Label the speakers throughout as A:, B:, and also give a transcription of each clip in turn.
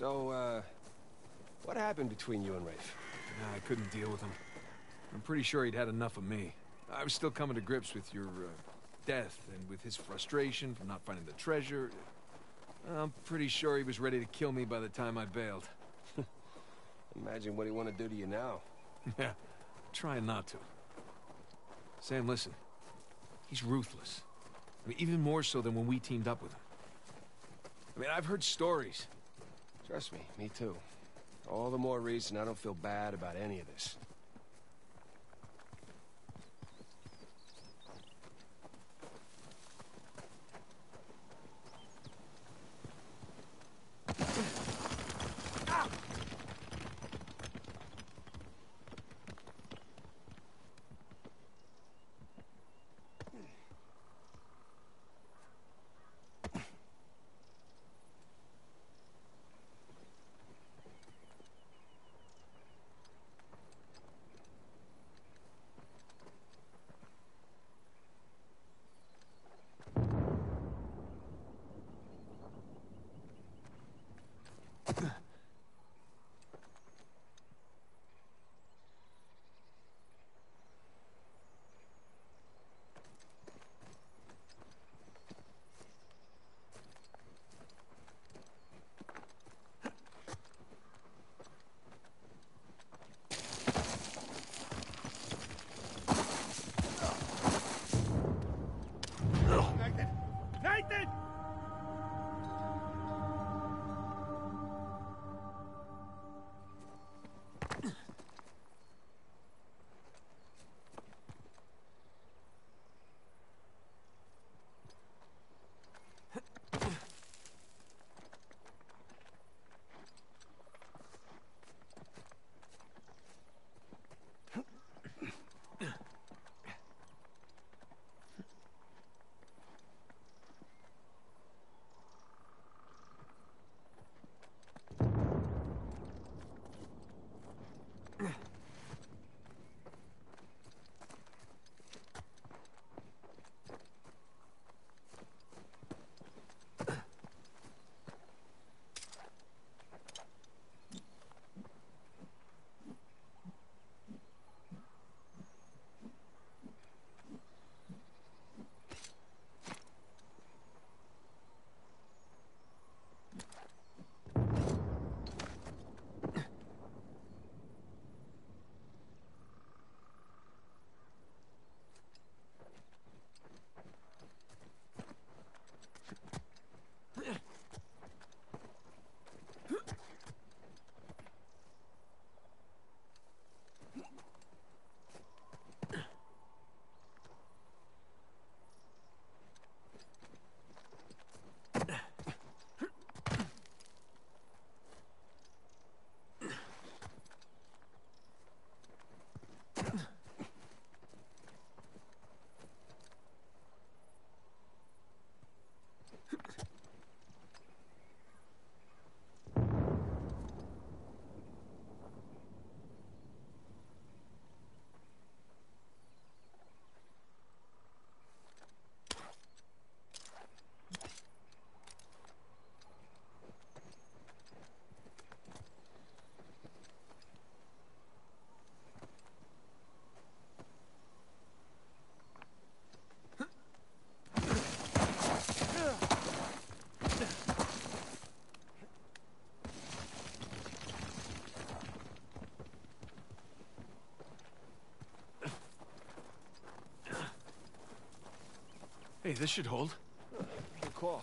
A: So, uh, what happened between you and Rafe?
B: Nah, I couldn't deal with him. I'm pretty sure he'd had enough of me. I was still coming to grips with your, uh, death and with his frustration from not finding the treasure. I'm pretty sure he was ready to kill me by the time I bailed.
A: Imagine what he want to do to you now.
B: yeah, trying not to. Sam, listen. He's ruthless. I mean, even more so than when we teamed up with him. I mean, I've heard stories.
A: Trust me, me too. All the more reason I don't feel bad about any of this.
B: Hey, this should hold.
A: Good call.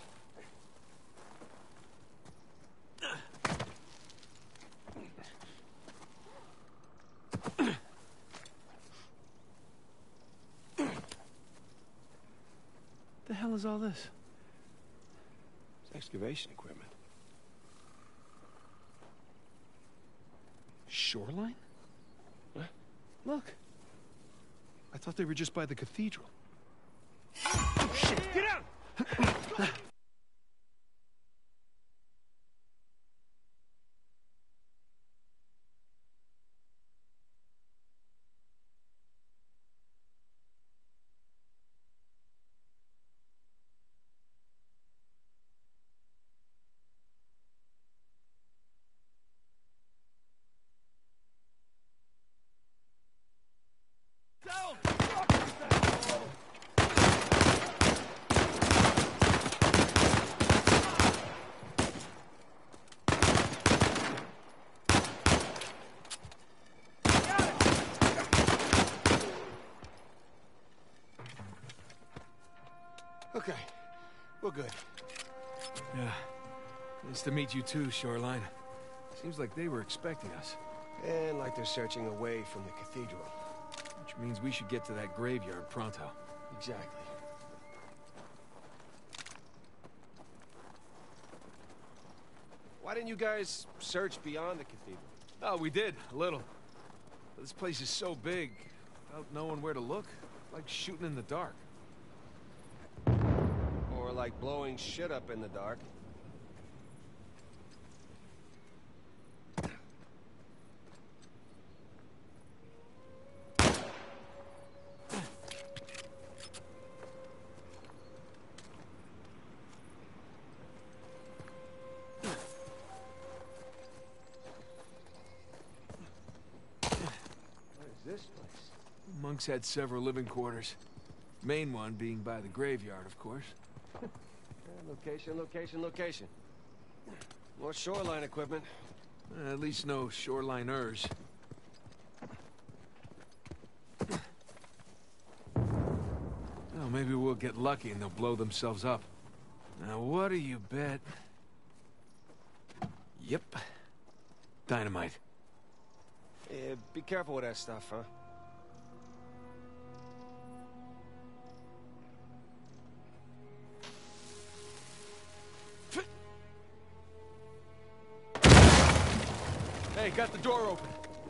B: The hell is all this?
A: It's excavation equipment.
B: Shoreline?
A: What?
B: Look. I thought they were just by the cathedral. You too, Shoreline. Seems like they were expecting us.
A: And like they're searching away from the cathedral.
B: Which means we should get to that graveyard pronto.
A: Exactly. Why didn't you guys search beyond the cathedral?
B: Oh, we did, a little. But this place is so big, without knowing where to look, like shooting in the dark.
A: Or like blowing shit up in the dark? What is this place?
B: Had several living quarters. Main one being by the graveyard, of course.
A: Location, location, location. More shoreline equipment.
B: Uh, at least no shoreliners. Well, maybe we'll get lucky and they'll blow themselves up. Now, what do you bet? Yep. Dynamite.
A: Yeah, be careful with that stuff, huh?
B: Hey, got the door open.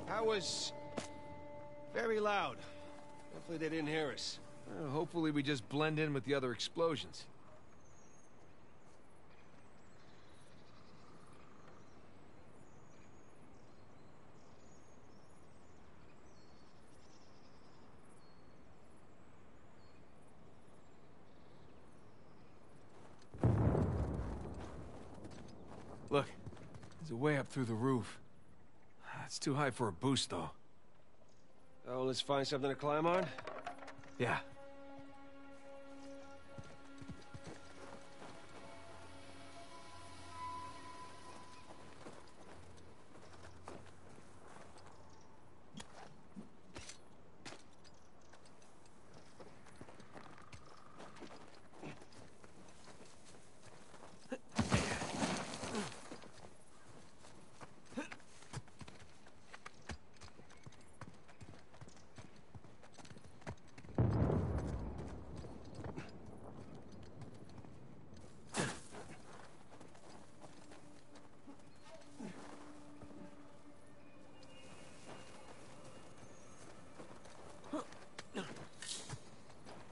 A: That was... very loud. Hopefully they didn't hear us.
B: Well, hopefully we just blend in with the other explosions. Look, there's a way up through the roof. It's too high for a boost, though.
A: Oh, let's find something to climb on?
B: Yeah.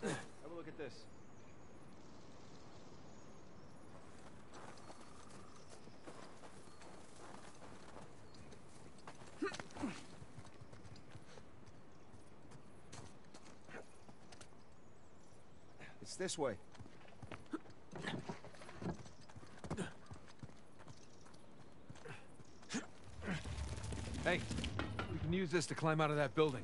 A: Have a look at this. It's this way.
B: Hey, we can use this to climb out of that building.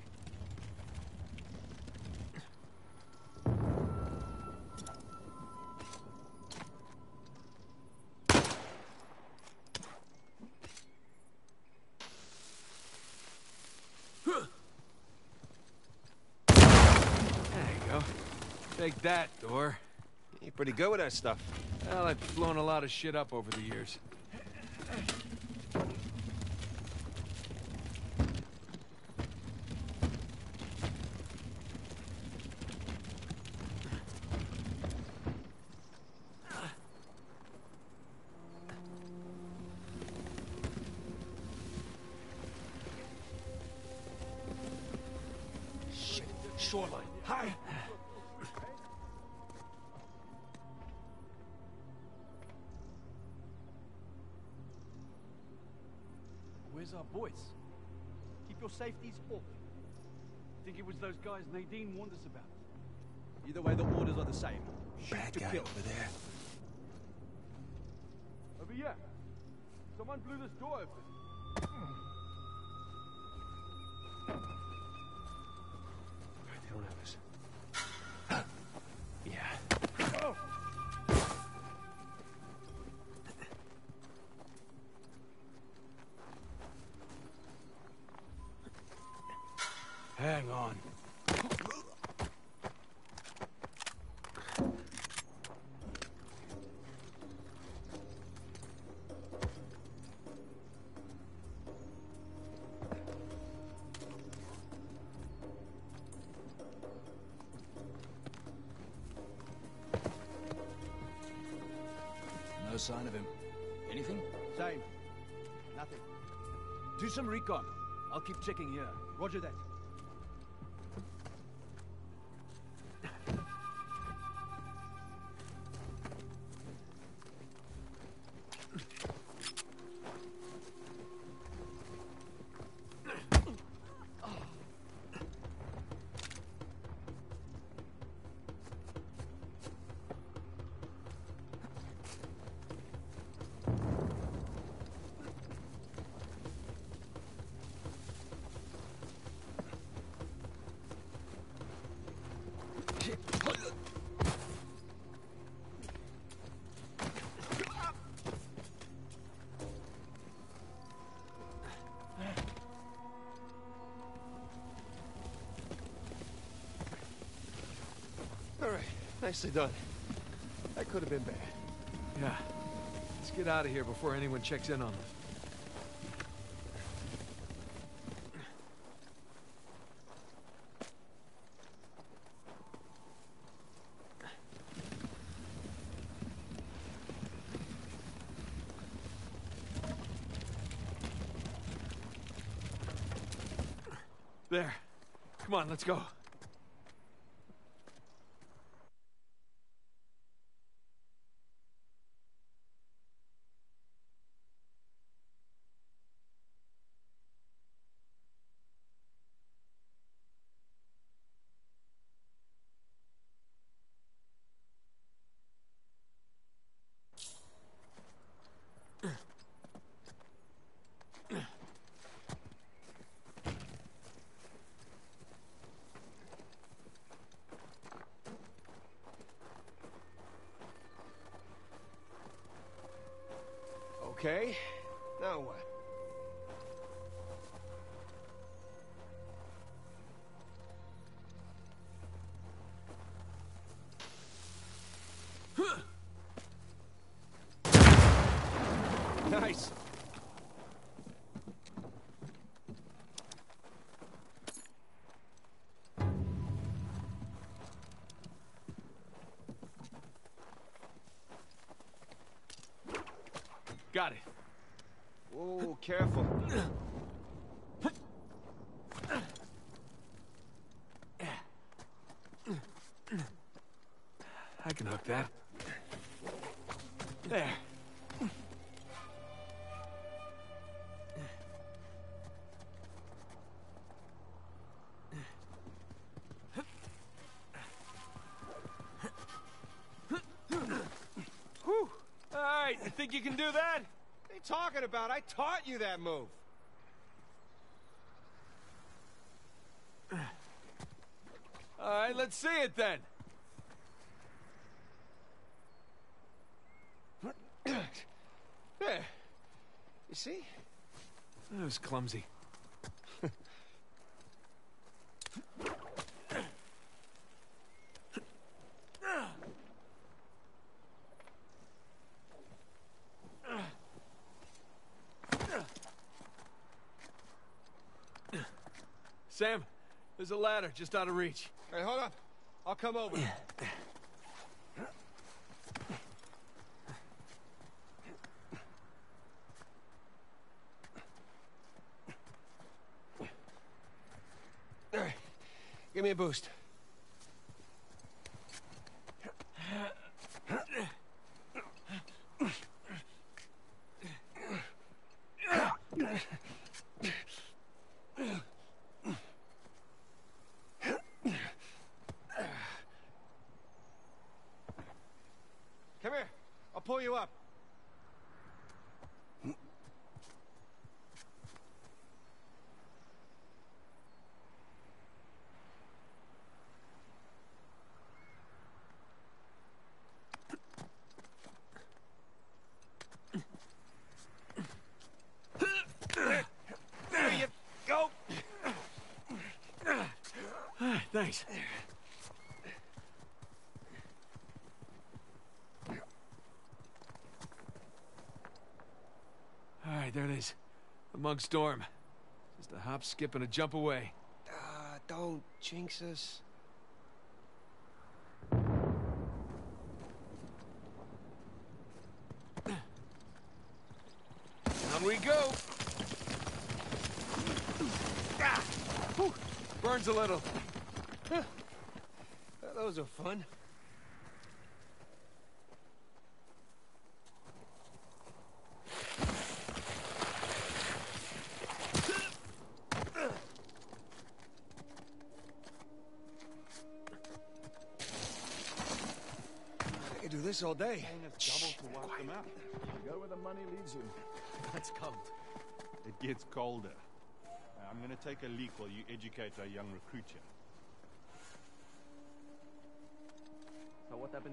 A: Pretty good with that stuff.
B: Well, I've blown a lot of shit up over the years.
C: Nadine warned us about. Either way, the orders are the same. Shoot
A: Bad guy
C: kill.
A: over there.
C: Over here. Someone blew this door open.
D: Sign of him. Anything?
C: Same. Nothing. Do some recon. I'll keep checking here. Roger that.
A: Nicely done. That could have been bad.
B: Yeah. Let's get out of here before anyone checks in on us. There. Come on, let's go.
A: Careful. Talking about? I taught you that move.
B: All right, let's see it then.
A: There. Eh, you see?
B: That was clumsy. Sam, there's a ladder just out of reach.
A: Hey, hold on. I'll come over. All right. Give me a boost. Come here. I'll pull you up. There you go.
B: Thanks. All right, there it is. The Monk's Dorm. Just a hop, skip, and a jump away.
A: Ah, don't jinx us.
B: On we go. Ah, whew, burns a little.
A: Those are fun. I could do this all day.
C: Paying us double to wipe them out.
E: Go where the money leads you.
C: That's cold.
F: It gets colder. I'm gonna take a leak while you educate our young recruit here.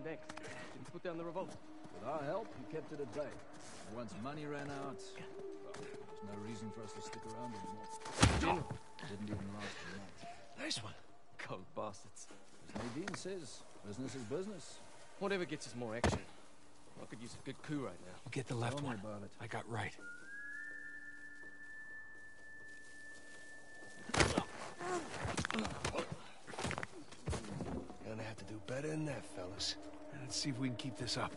C: So next? Didn't put down the revolt.
E: With our help, he kept it at bay. And once money ran out, well, there's no reason for us to stick around anymore.
C: General.
E: Didn't even last a month.
A: Nice one.
C: Cold bastards.
E: As Nadine says, business is business.
C: Whatever gets us more action. I could use a good coup right now.
B: We'll get the left
E: Tell me
B: one.
E: about it.
B: I got right.
A: Gonna have to do better than that, fellas.
B: Let's see if we can keep this up.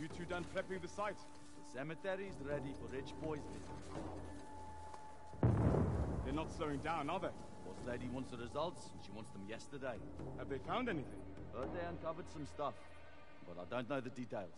F: You two done prepping the site?
C: The cemetery's ready for rich boys.
F: They're not slowing down, are they?
C: Lady wants the results, and she wants them yesterday.
F: Have they found anything?
C: Heard they uncovered some stuff, but I don't know the details.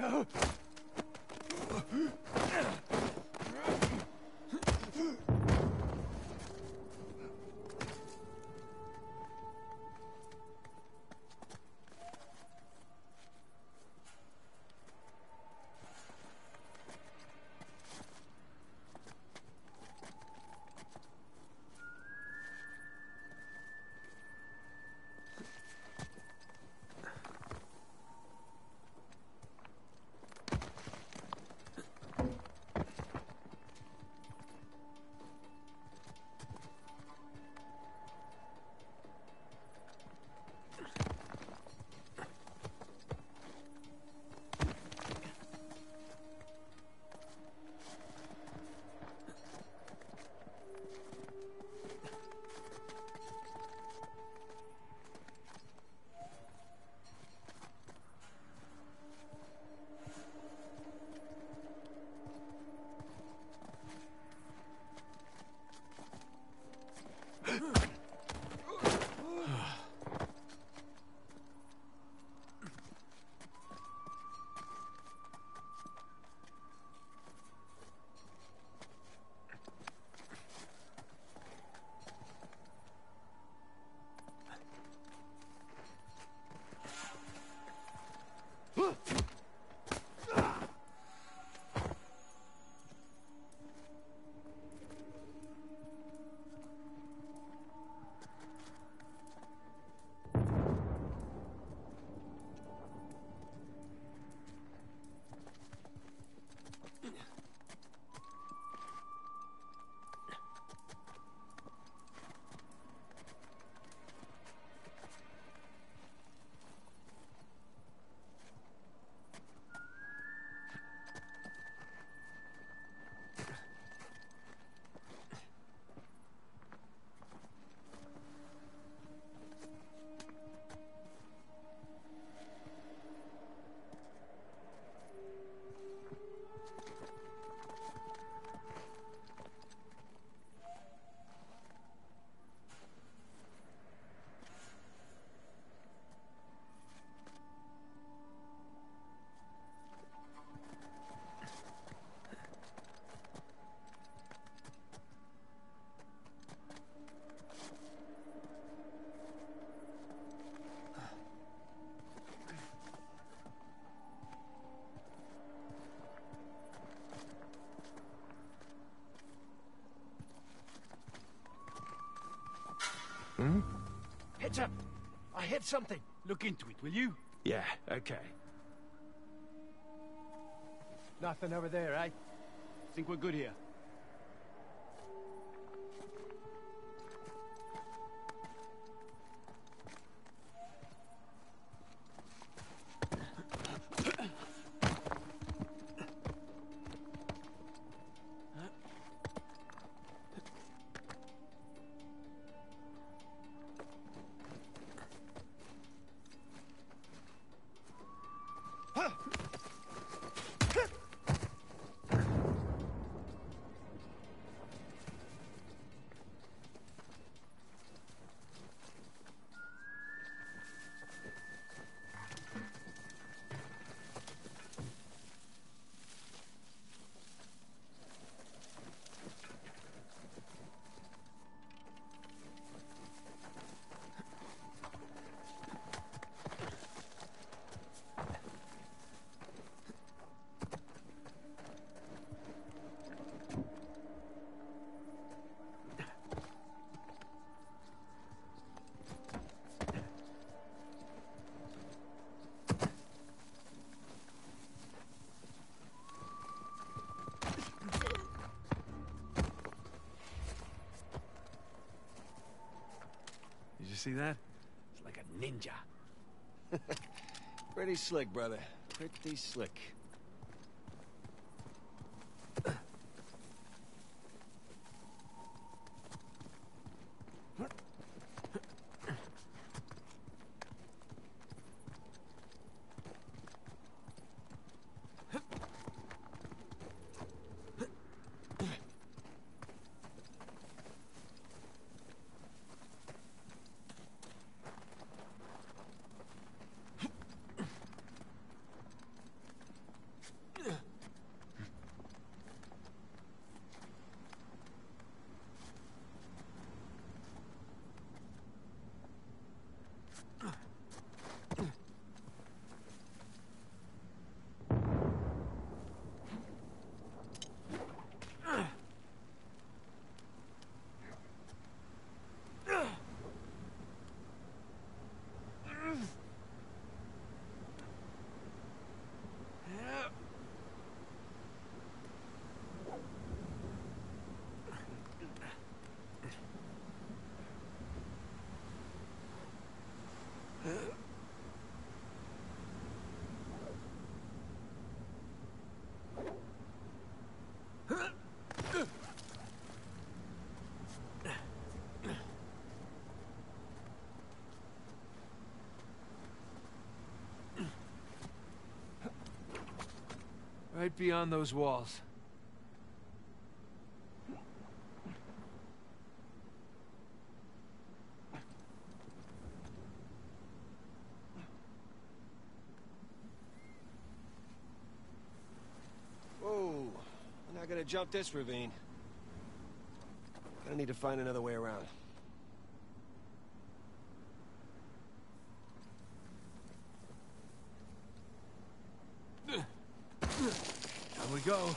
A: No! Hit something!
C: Look into it, will you?
A: Yeah, okay. Nothing over there, eh?
C: Think we're good here.
B: See that? It's like a ninja.
A: Pretty slick, brother. Pretty slick.
B: Right beyond those walls.
A: Whoa. We're not gonna jump this ravine. Gonna need to find another way around.
B: Go.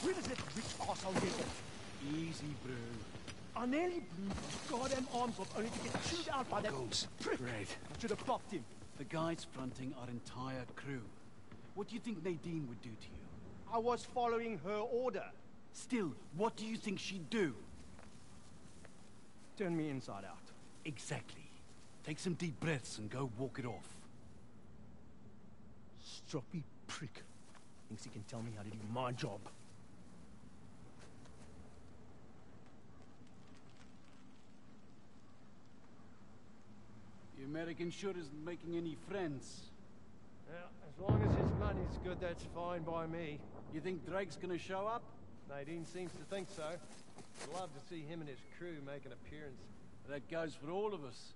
C: Where does that rich arsehole get off? Easy, bro. I nearly blew my goddamn arms off only to get chewed out by that prick.
B: Great.
C: I should have popped him. The guys fronting our entire crew. What do you think Nadine would do to you?
A: I was following her order.
C: Still, what do you think she'd do?
A: Turn me inside out.
C: Exactly. Take some deep breaths and go walk it off.
A: Stroppy prick. Thinks he can tell me how to do my job.
C: The American sure isn't making any friends.
A: Yeah, as long as his money's good, that's fine by me.
C: You think Drake's gonna show up?
A: Nadine seems to think so. I'd love to see him and his crew make an appearance.
C: That goes for all of us.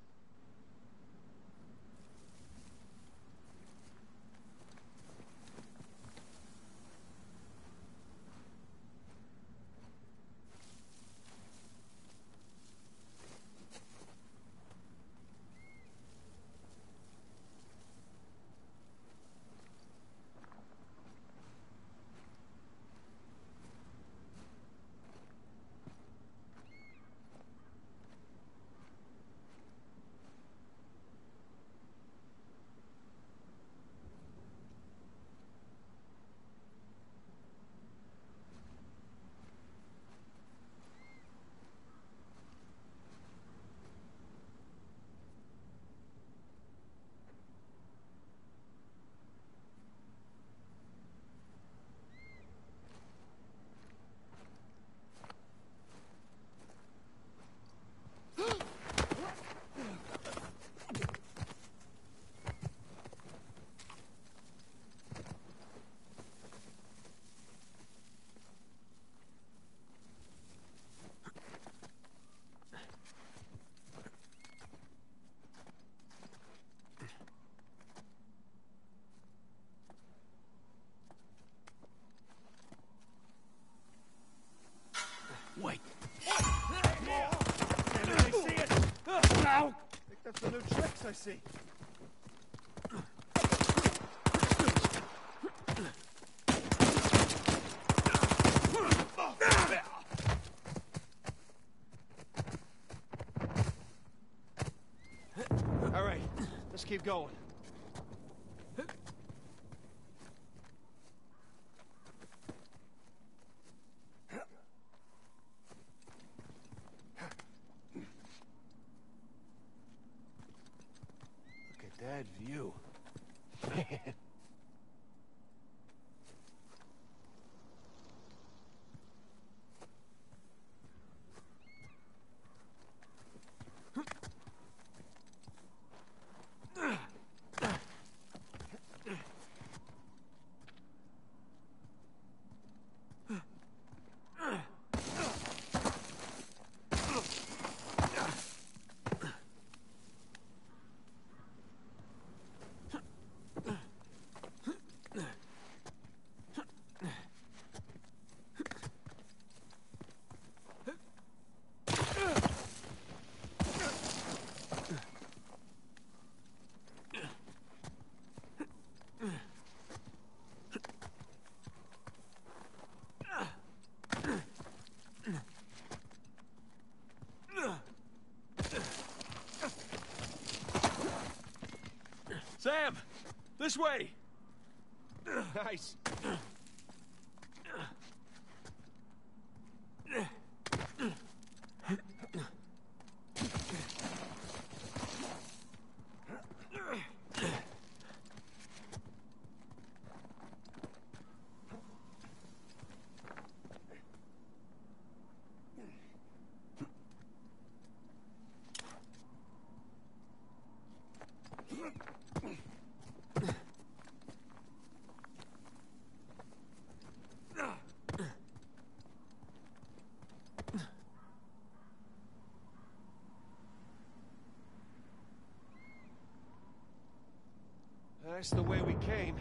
A: Keep going. Look at that view. Man.
B: Sam! This way!
A: Nice. That's the way we came.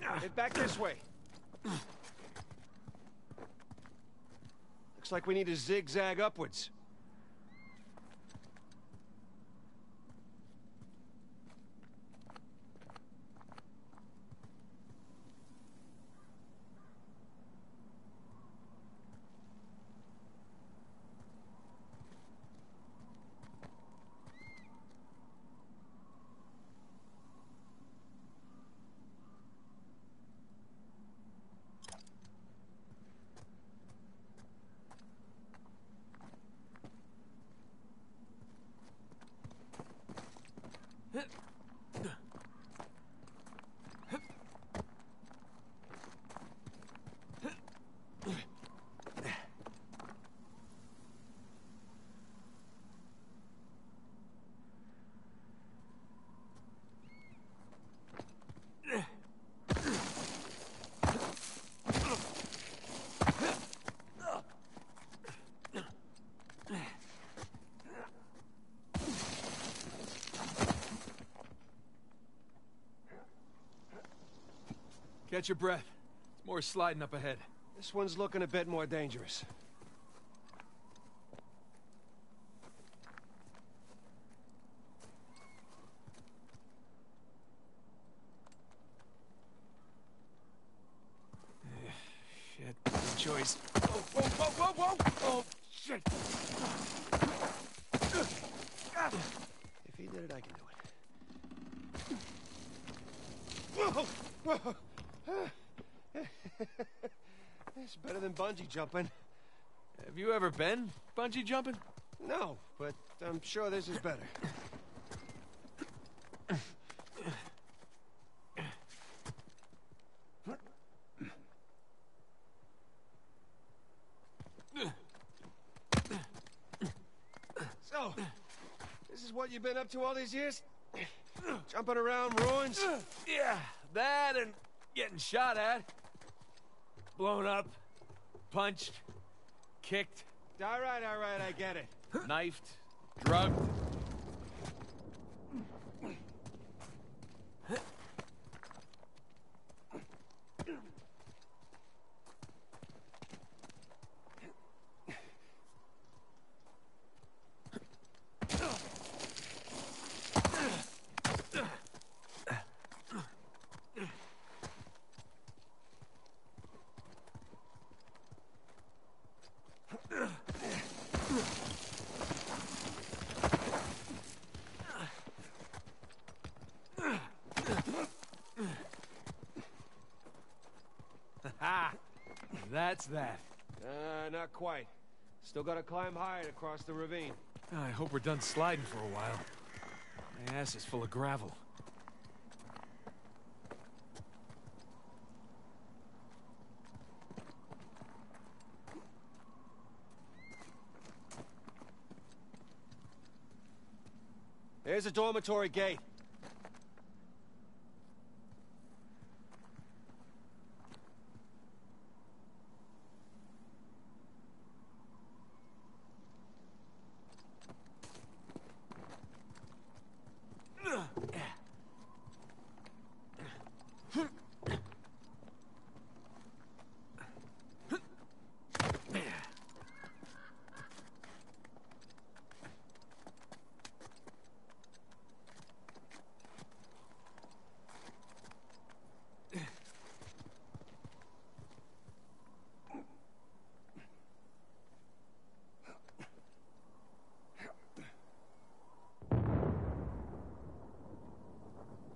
A: Head back this way. Looks like we need to zigzag upwards.
B: Catch your breath. It's more sliding up ahead.
A: This one's looking a bit more dangerous.
B: Shit, good choice. Whoa, whoa, whoa, whoa, whoa! Oh, shit!
A: If he did it, I can do it. Whoa! Whoa! it's better than bungee jumping.
B: Have you ever been bungee jumping?
A: No, but I'm sure this is better. So, this is what you've been up to all these years? Jumping around ruins?
B: Yeah, that and getting shot at. Blown up, punched, kicked,
A: All right, all right, I get it.
B: knifed, drugged. That's that.
A: Uh, not quite. Still gotta climb higher to cross the ravine.
B: I hope we're done sliding for a while. My ass is full of gravel.
A: There's a dormitory gate.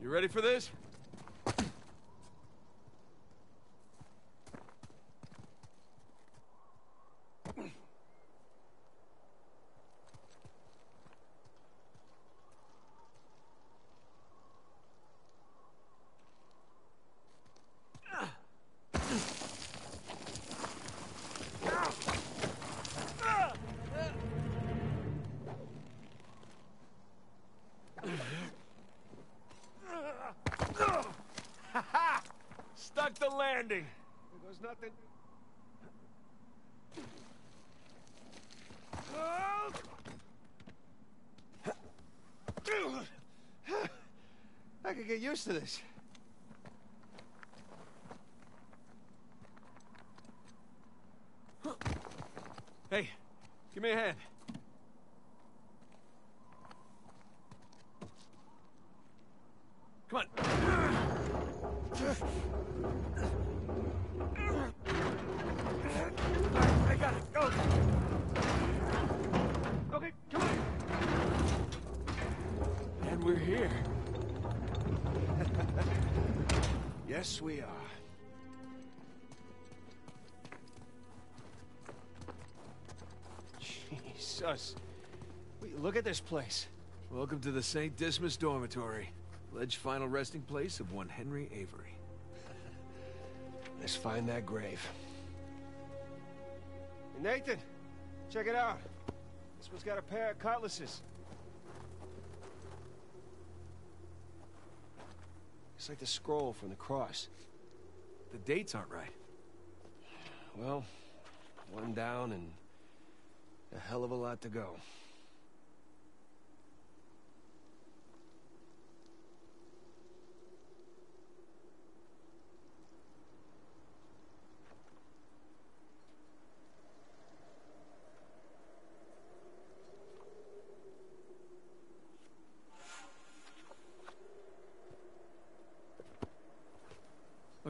B: You ready for this? Stuck the landing.
A: There goes nothing. I could get used to this. Place.
B: Welcome to the St. Dismas Dormitory. Alleged final resting place of one Henry Avery.
A: Let's find that grave. Hey, Nathan, check it out. This one's got a pair of cutlasses. It's like the scroll from the cross.
B: The dates aren't right.
A: Well, one down and a hell of a lot to go.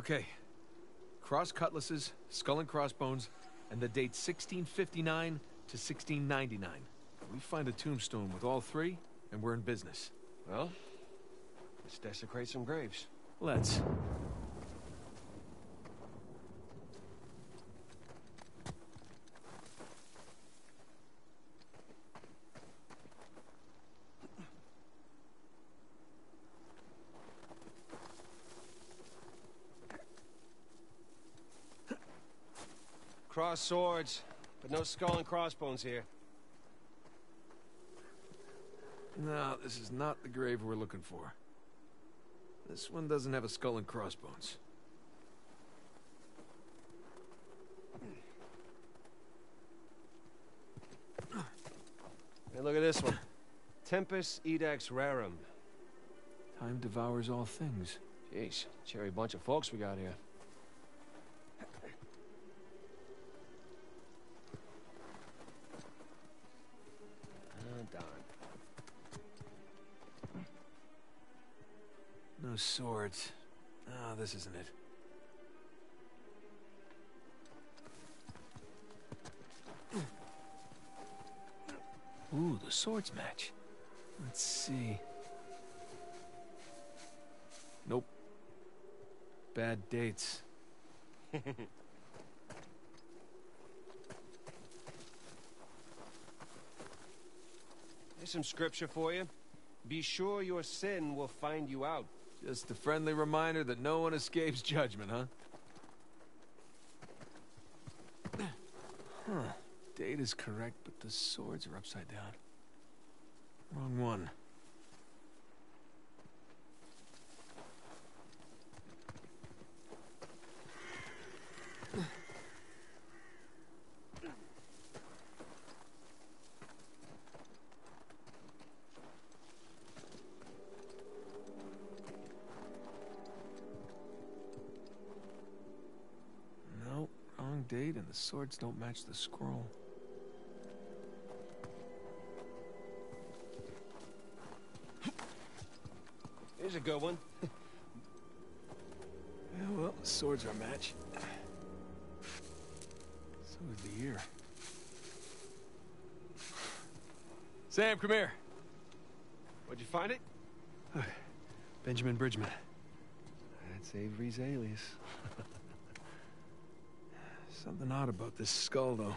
B: Okay. Cross cutlasses, skull and crossbones, and the date 1659 to 1699. We find a tombstone with all three, and we're in business.
A: Well, let's desecrate some graves.
B: Let's.
A: Swords, but no skull and crossbones here.
B: No, this is not the grave we're looking for. This one doesn't have a skull and crossbones.
A: Hey, look at this one. Tempus Edax Rerum.
B: Time devours all things.
A: Jeez, cherry bunch of folks we got here. Oh, darn.
B: No swords. Ah, this isn't it. Ooh, the swords match. Let's see. Nope. Bad dates.
A: Here's some scripture for you. Be sure your sin will find you out.
B: Just a friendly reminder that no one escapes judgment, huh? Huh. Date is correct, but the swords are upside down. Wrong one. Swords don't match the scroll.
A: Here's a good one.
B: Yeah, well, swords are a match. So is the year. Sam, come here.
A: Where'd you find it?
B: Benjamin Bridgman.
A: That's Avery's alias.
B: Something odd about this skull, though.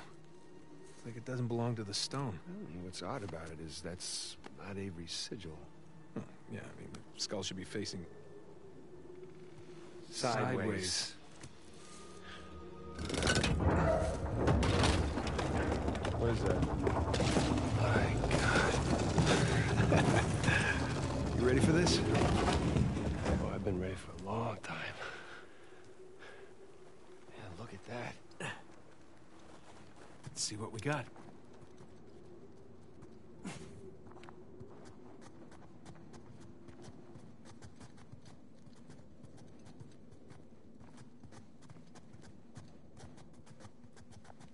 B: It's like it doesn't belong to the stone.
A: Well, what's odd about it is that's not Avery's sigil.
B: Huh, hmm, Yeah, I mean, the skull should be facing
A: Sideways. What is that?
B: My God. you ready for this?
A: Oh, I've been ready for a long time. Man, look at that.
B: Let's see what we got.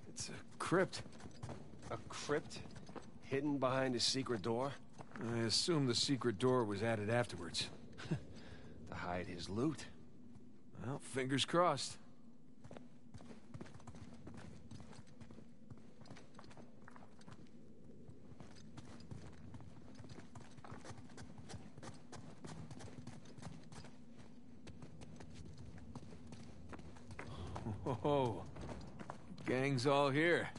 B: It's a crypt.
A: A crypt hidden behind a secret door
B: I assume the secret door was added afterwards.
A: to hide his loot.
B: Well, fingers crossed. Whoa. All here.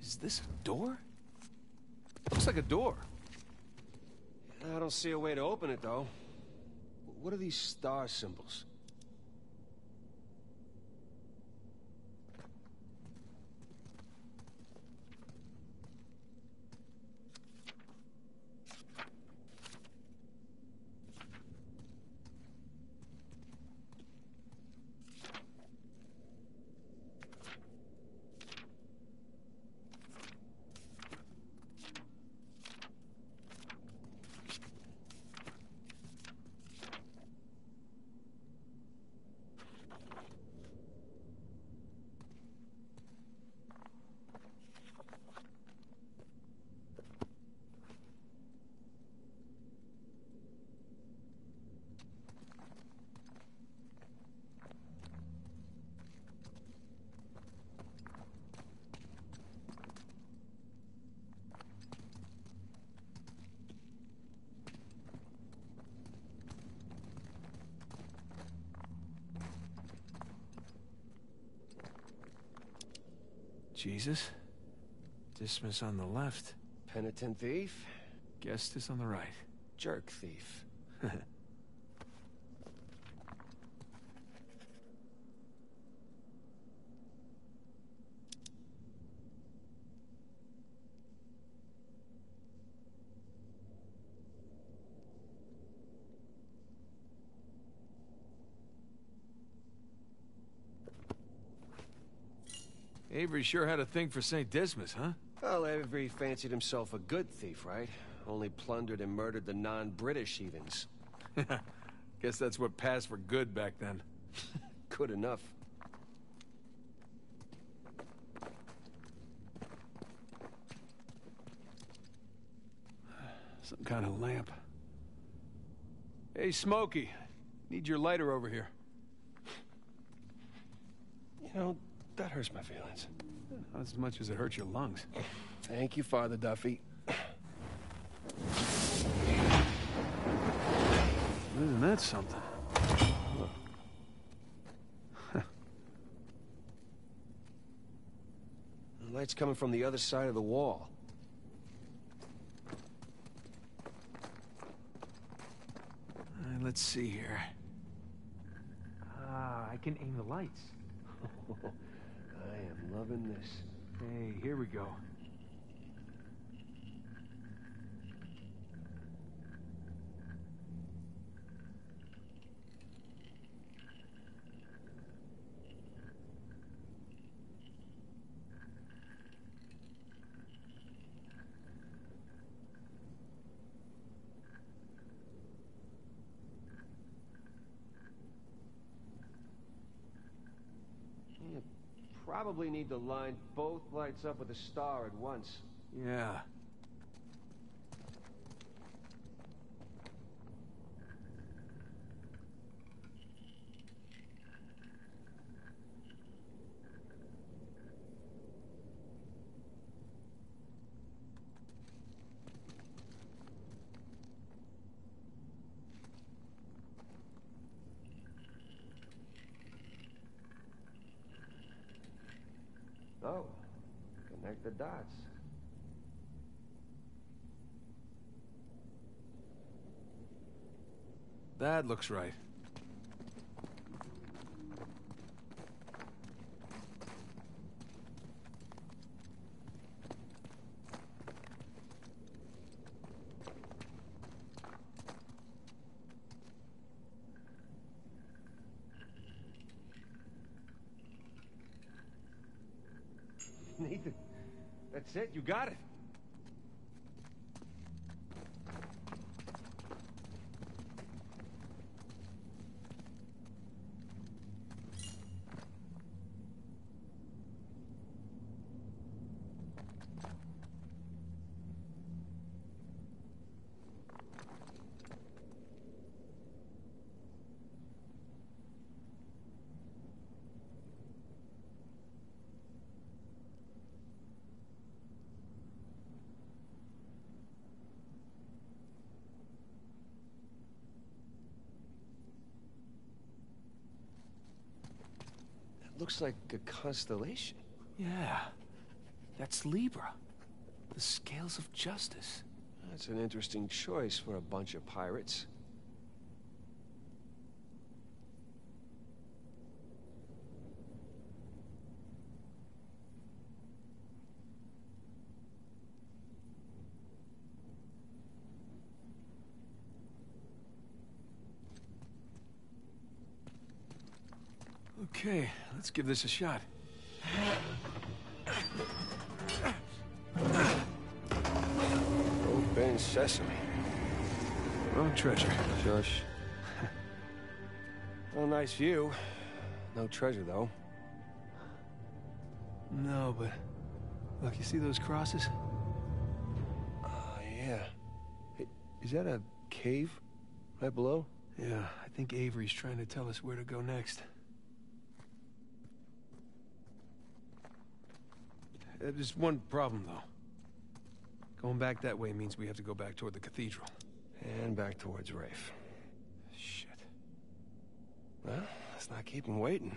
B: Is this a door? Looks like a door.
A: I don't see a way to open it, though. What are these star symbols?
B: Jesus. Dismas on the left.
A: Penitent thief?
B: Gestas on the right.
A: Jerk thief.
B: Avery sure had a thing for St. Dismas, huh?
A: Well, Avery fancied himself a good thief, right? Only plundered and murdered the non-British heathens.
B: Guess that's what passed for good back then.
A: Good enough.
B: Some kind of lamp. Hey, Smokey. Need your lighter over here.
A: You know, that hurts my feelings.
B: Not as much as it hurts your lungs.
A: Thank you, Father Duffy.
B: Isn't that something?
A: The light's coming from the other side of the wall.
B: Uh, let's see here. Ah, I can aim the lights.
A: Loving this.
B: Hey, here we go.
A: Probably need to line both lights up with a star at once.
B: Yeah.
A: Oh, connect the dots.
B: That looks right.
A: Nathan, that's it. You got it. That looks like a constellation.
B: Yeah. That's Libra. The scales of justice.
A: That's an interesting choice for a bunch of pirates.
B: Okay, let's give this a shot.
A: Open sesame.
B: Wrong treasure.
A: Shush. well, nice view. No treasure, though.
B: No, but... Look, you see those crosses?
A: Oh, yeah. Hey, is that a cave right below?
B: Yeah, I think Avery's trying to tell us where to go next. Uh, There's one problem, though. Going back that way means we have to go back toward the cathedral.
A: And back towards Rafe.
B: Shit.
A: Well, let's not keep him waiting.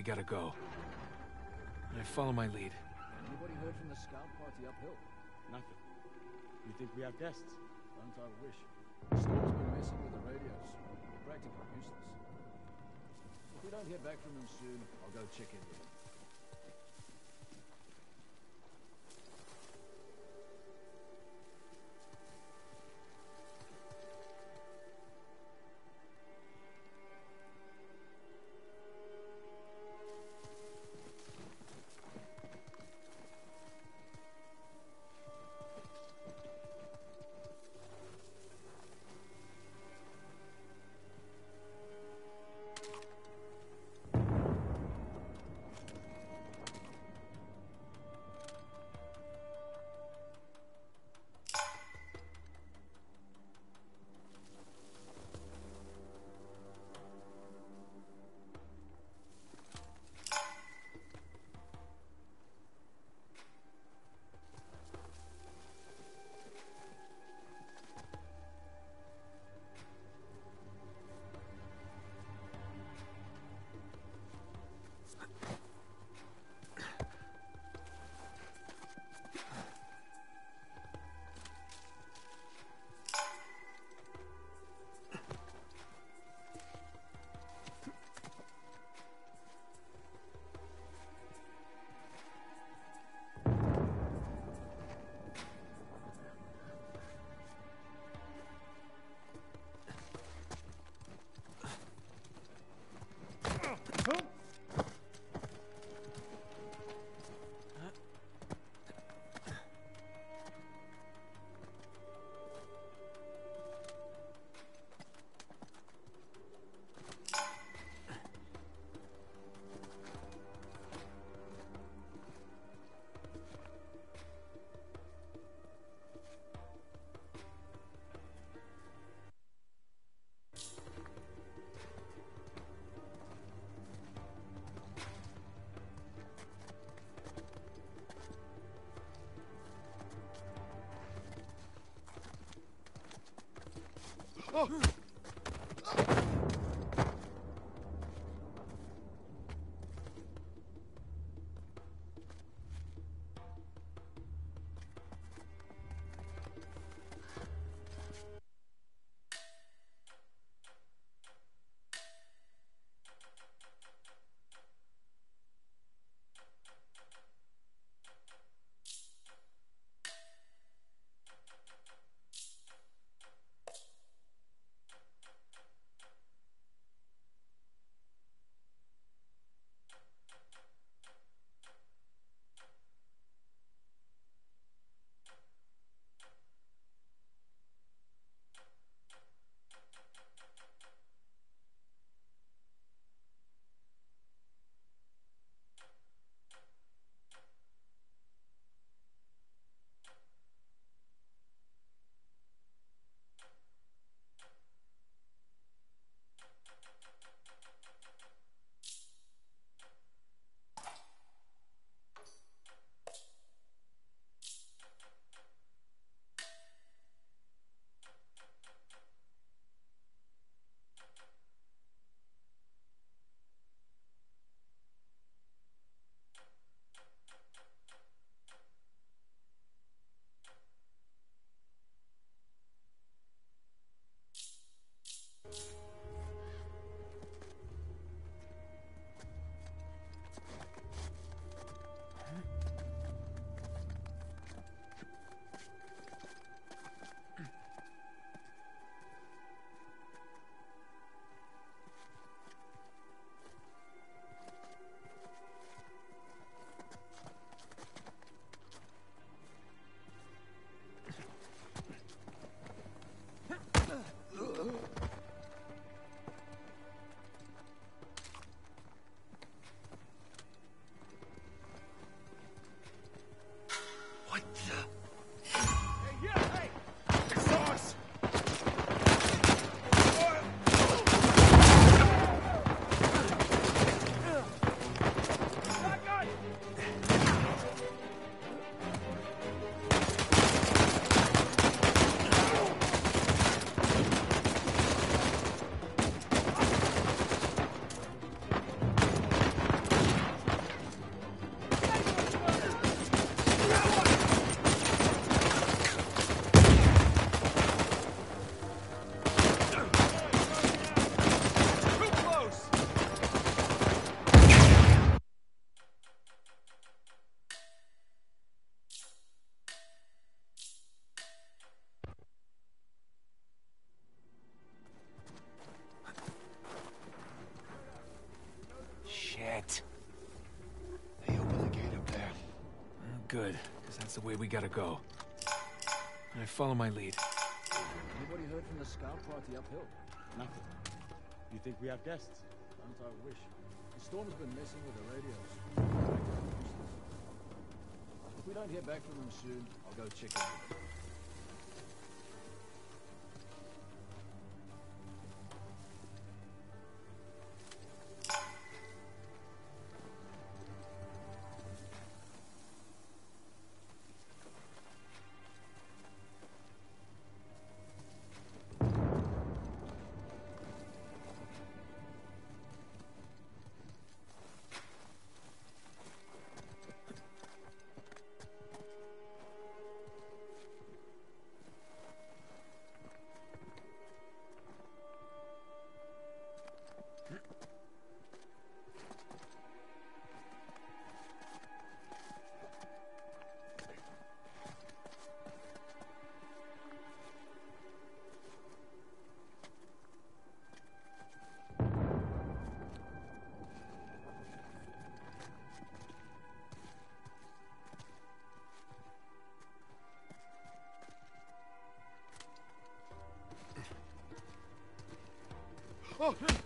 B: We gotta go. I follow my lead.
E: Anybody heard from the scout party uphill?
F: Nothing. You think we have guests?
E: Don't I wish. Storm's been messing with the radios. They're practically useless. If we don't hear back from them soon, I'll go check in with them.
A: What
B: that's the way we gotta go. I follow my lead.
E: Anybody heard from the scout party uphill?
F: Nothing. You think we have guests?
E: Don't I wish. The storm's been messing with the radios. If we don't hear back from them soon, I'll go check it out.
G: 放！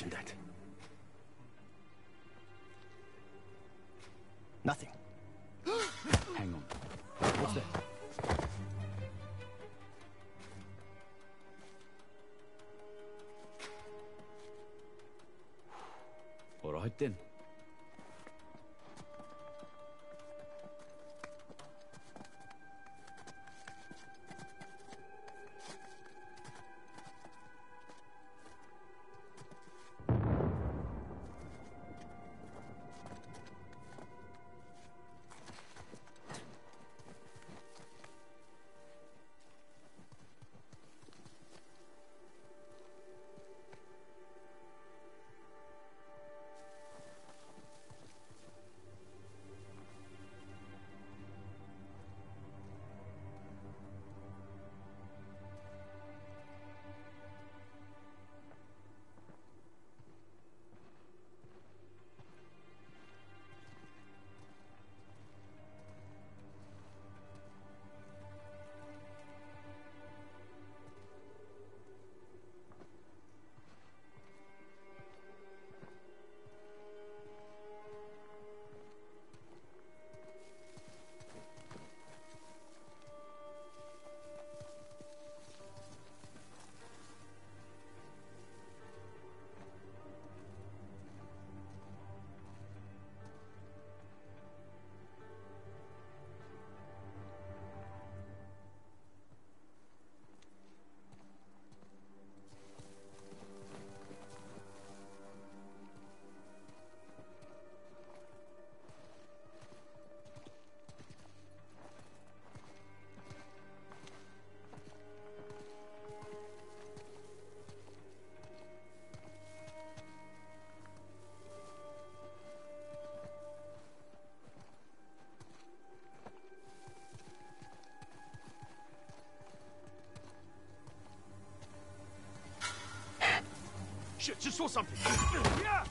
G: I that.
A: Shit, just saw something. Crap.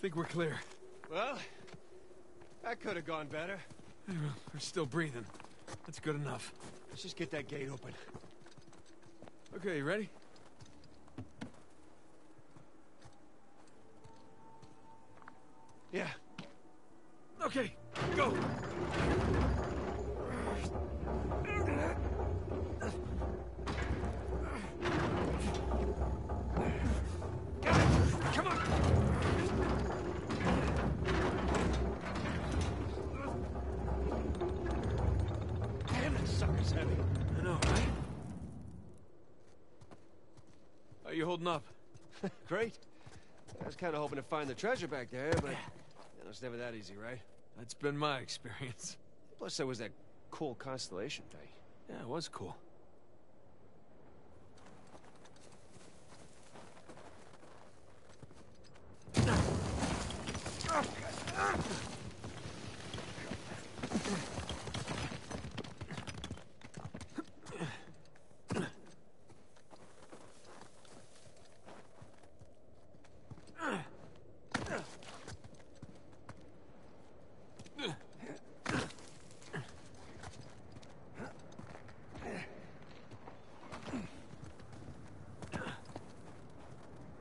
B: Think we're clear.
A: Well, that could have gone better.
B: We're still breathing. That's good enough.
A: Let's just get that gate open.
B: Okay, you ready?
A: Great. I was kind of hoping to find the treasure back there, but you know, it's never that easy, right?
B: That's been my experience.
A: Plus, there was that cool constellation thing.
B: Yeah, it was cool.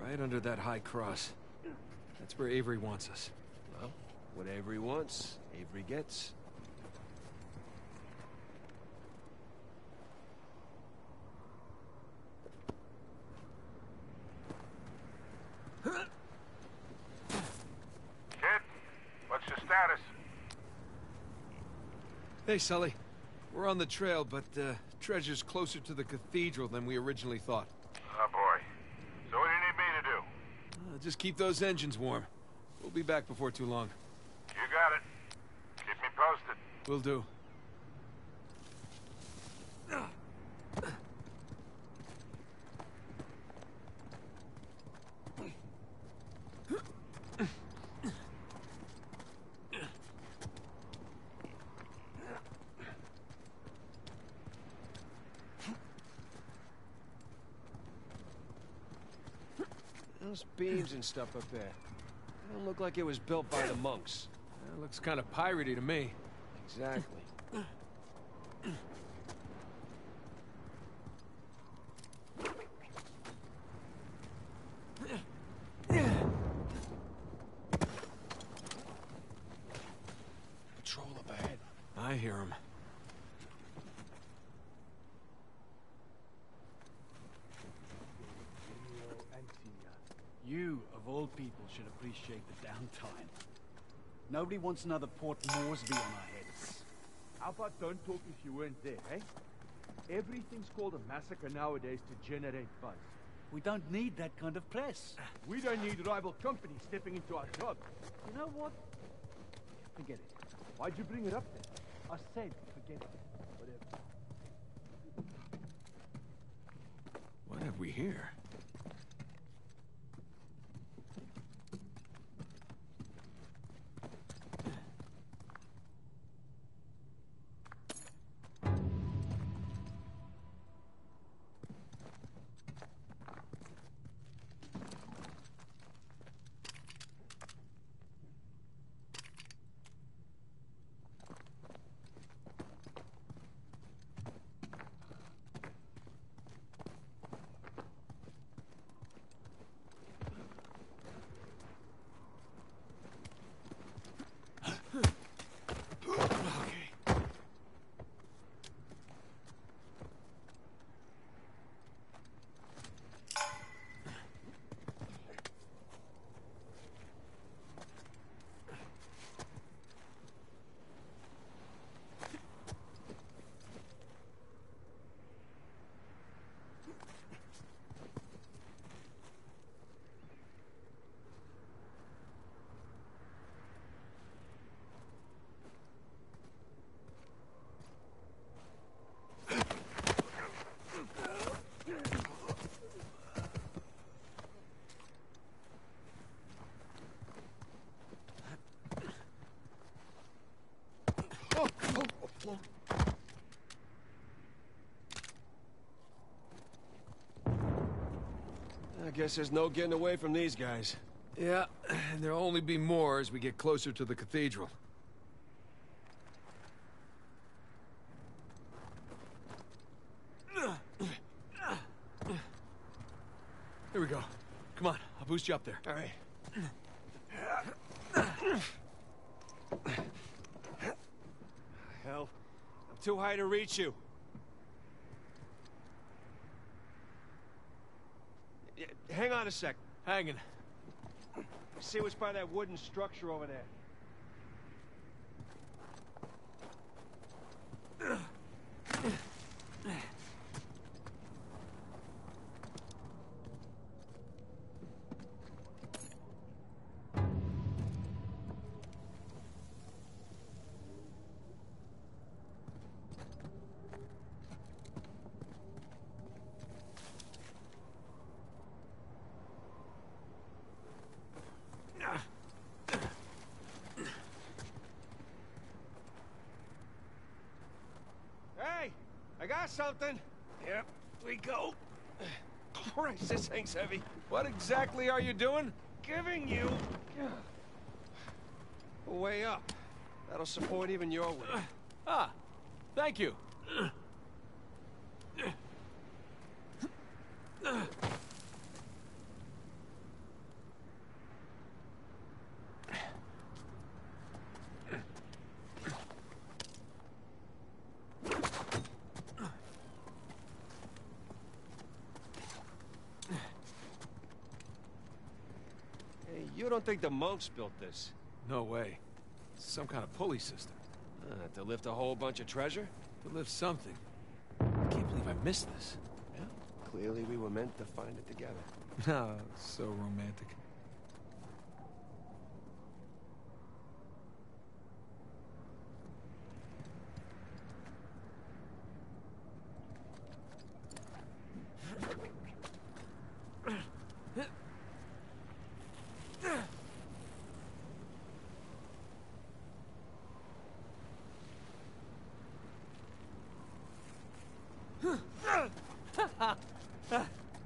B: Right under that high cross. That's where Avery wants us.
A: Well, whatever he wants, Avery gets.
G: Kid, what's your status?
B: Hey, Sully. We're on the trail, but uh, treasure's closer to the cathedral than we originally thought.
G: Oh, boy. So what do you need me to do?
B: Uh, just keep those engines warm. We'll be back before too long.
G: You got it. Keep me posted.
B: Will do.
A: Those beams and stuff up there. They don't look like it was built by the monks.
B: That looks kind of piratey to me.
A: Exactly. Patrol up ahead.
B: I hear him.
C: You, of all people, should appreciate the downtime. Nobody wants another Port Moresby on our heads.
H: How about don't talk if you weren't there, eh? Everything's called a massacre nowadays to generate buzz.
C: We don't need that kind of press.
H: We don't need rival companies stepping into our job.
C: You know what? Forget it.
H: Why'd you bring it up then? I said forget it. Whatever.
B: What have we here?
A: Guess there's no getting away from these guys.
B: Yeah, and there'll only be more as we get closer to the cathedral. Here we go. Come on, I'll boost you up there.
A: All right. Hell, I'm too high to reach you. Yeah, Hang on a sec.
B: Hanging.
A: See what's by that wooden structure over there. got something? Yep, we go. Christ, this thing's heavy.
B: What exactly are you doing?
A: Giving you a way up. That'll support even your weight.
B: Ah, thank you.
A: Hey, you don't think the monks built this?
B: No way. It's Some kind of pulley system.
A: Uh, to lift a whole bunch of treasure?
B: To lift something. I can't believe I missed this.
A: Yeah. Clearly we were meant to find it together.
B: No, so romantic.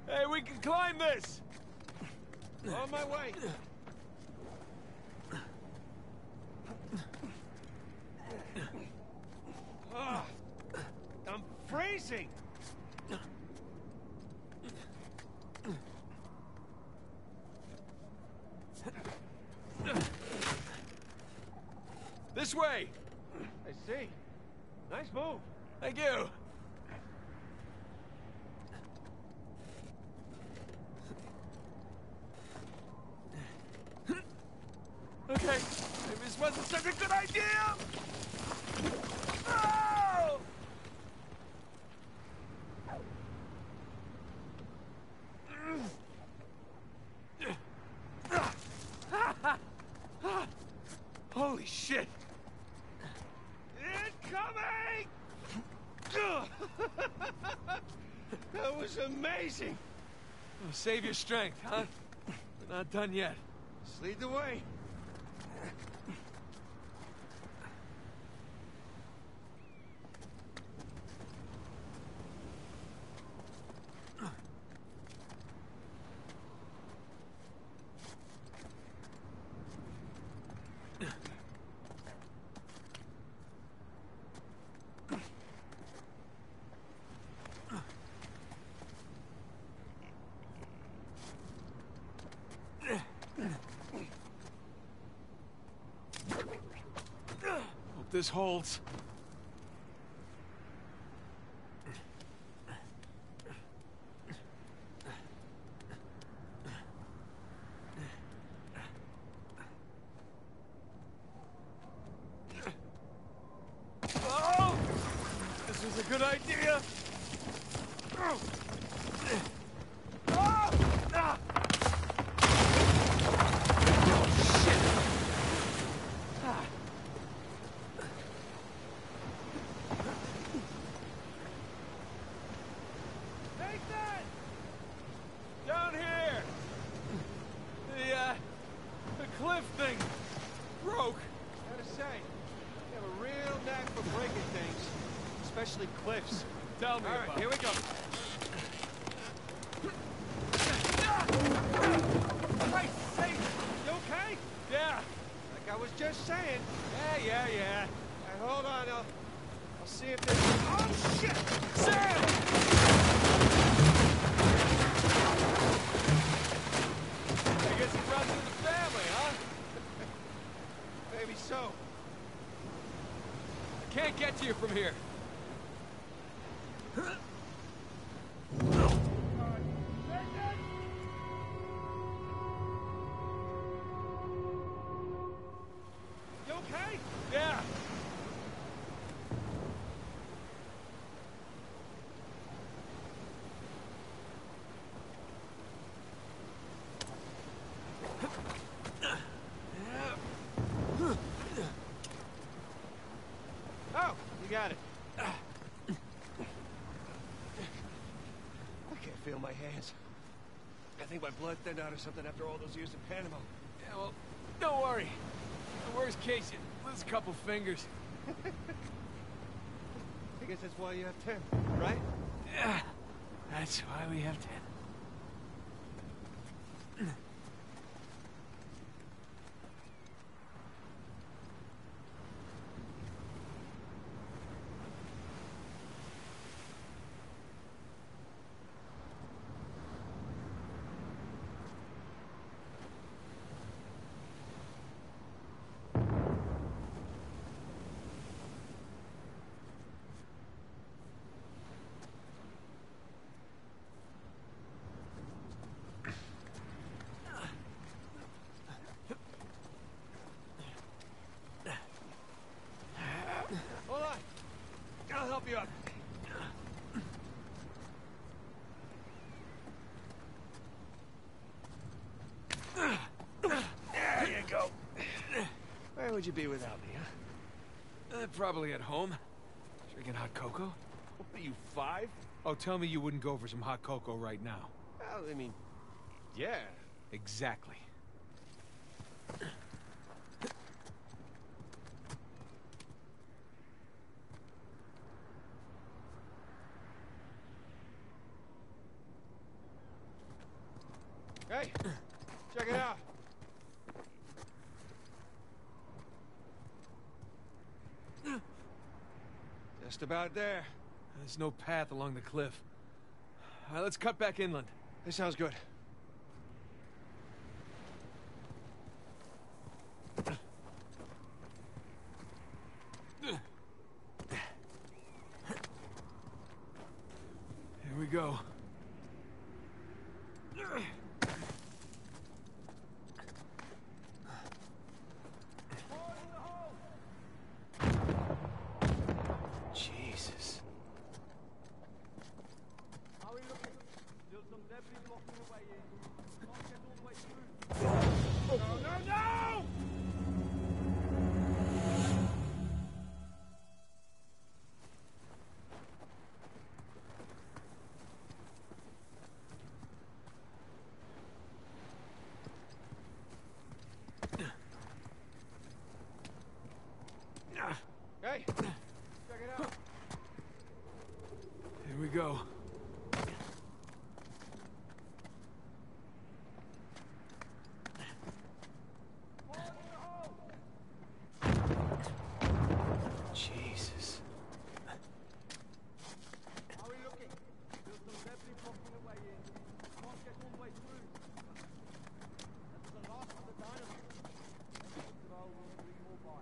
B: Hey, we can climb this!
A: On my way. Ah, I'm freezing.
B: This way!
A: I see. Nice move.
B: Thank you. Okay, maybe this wasn't such a good idea. Oh! Holy shit!
A: Incoming! that was amazing.
B: Oh, save your strength, huh? We're not done yet.
A: Just lead the way.
B: Hope this holds. Oh! This was a good idea. Oh! Ah! Ah! Nathan! Down here! The, uh, the cliff thing broke.
A: Gotta say, you have a real knack for breaking things, especially cliffs.
B: Tell me
A: All right,
B: about
A: here we go.
B: Christ's sake!
A: You okay?
B: Yeah,
A: Like I was just saying.
B: yeah, yeah, yeah.
A: Hey, hold on, I'll, I'll see if there's... Oh, shit!
B: Sam! I guess it runs in the family, huh?
A: Maybe so.
B: I can't get to you from here.
A: My blood thinned out or something after all those years in Panama.
B: Yeah, well, don't worry. The worst case, you lose a couple fingers.
A: I guess that's why you have ten, right?
B: Yeah, that's why we have ten.
A: Hold on. I'll help you up. There you go. Would you be without me, huh?
B: Uh, probably at home. Drinking hot cocoa.
F: What are you, five?
B: Oh, tell me you wouldn't go for some hot cocoa right now.
A: Well, I mean, yeah.
B: Exactly.
A: Hey, check it out. Just about there.
B: There's no path along the cliff. All right, let's cut back inland.
A: This sounds good.
B: Here we go.
A: Jesus.
C: How are we looking? Still some debris blocking the way in. Can't get all the way through.
A: No, no, no! Hey, check it out.
B: Here we go.
A: Jesus.
C: How are we looking? Still some debris blocking the way in. Can't get all the way through. That's the last of the dynamite. Throw three more by.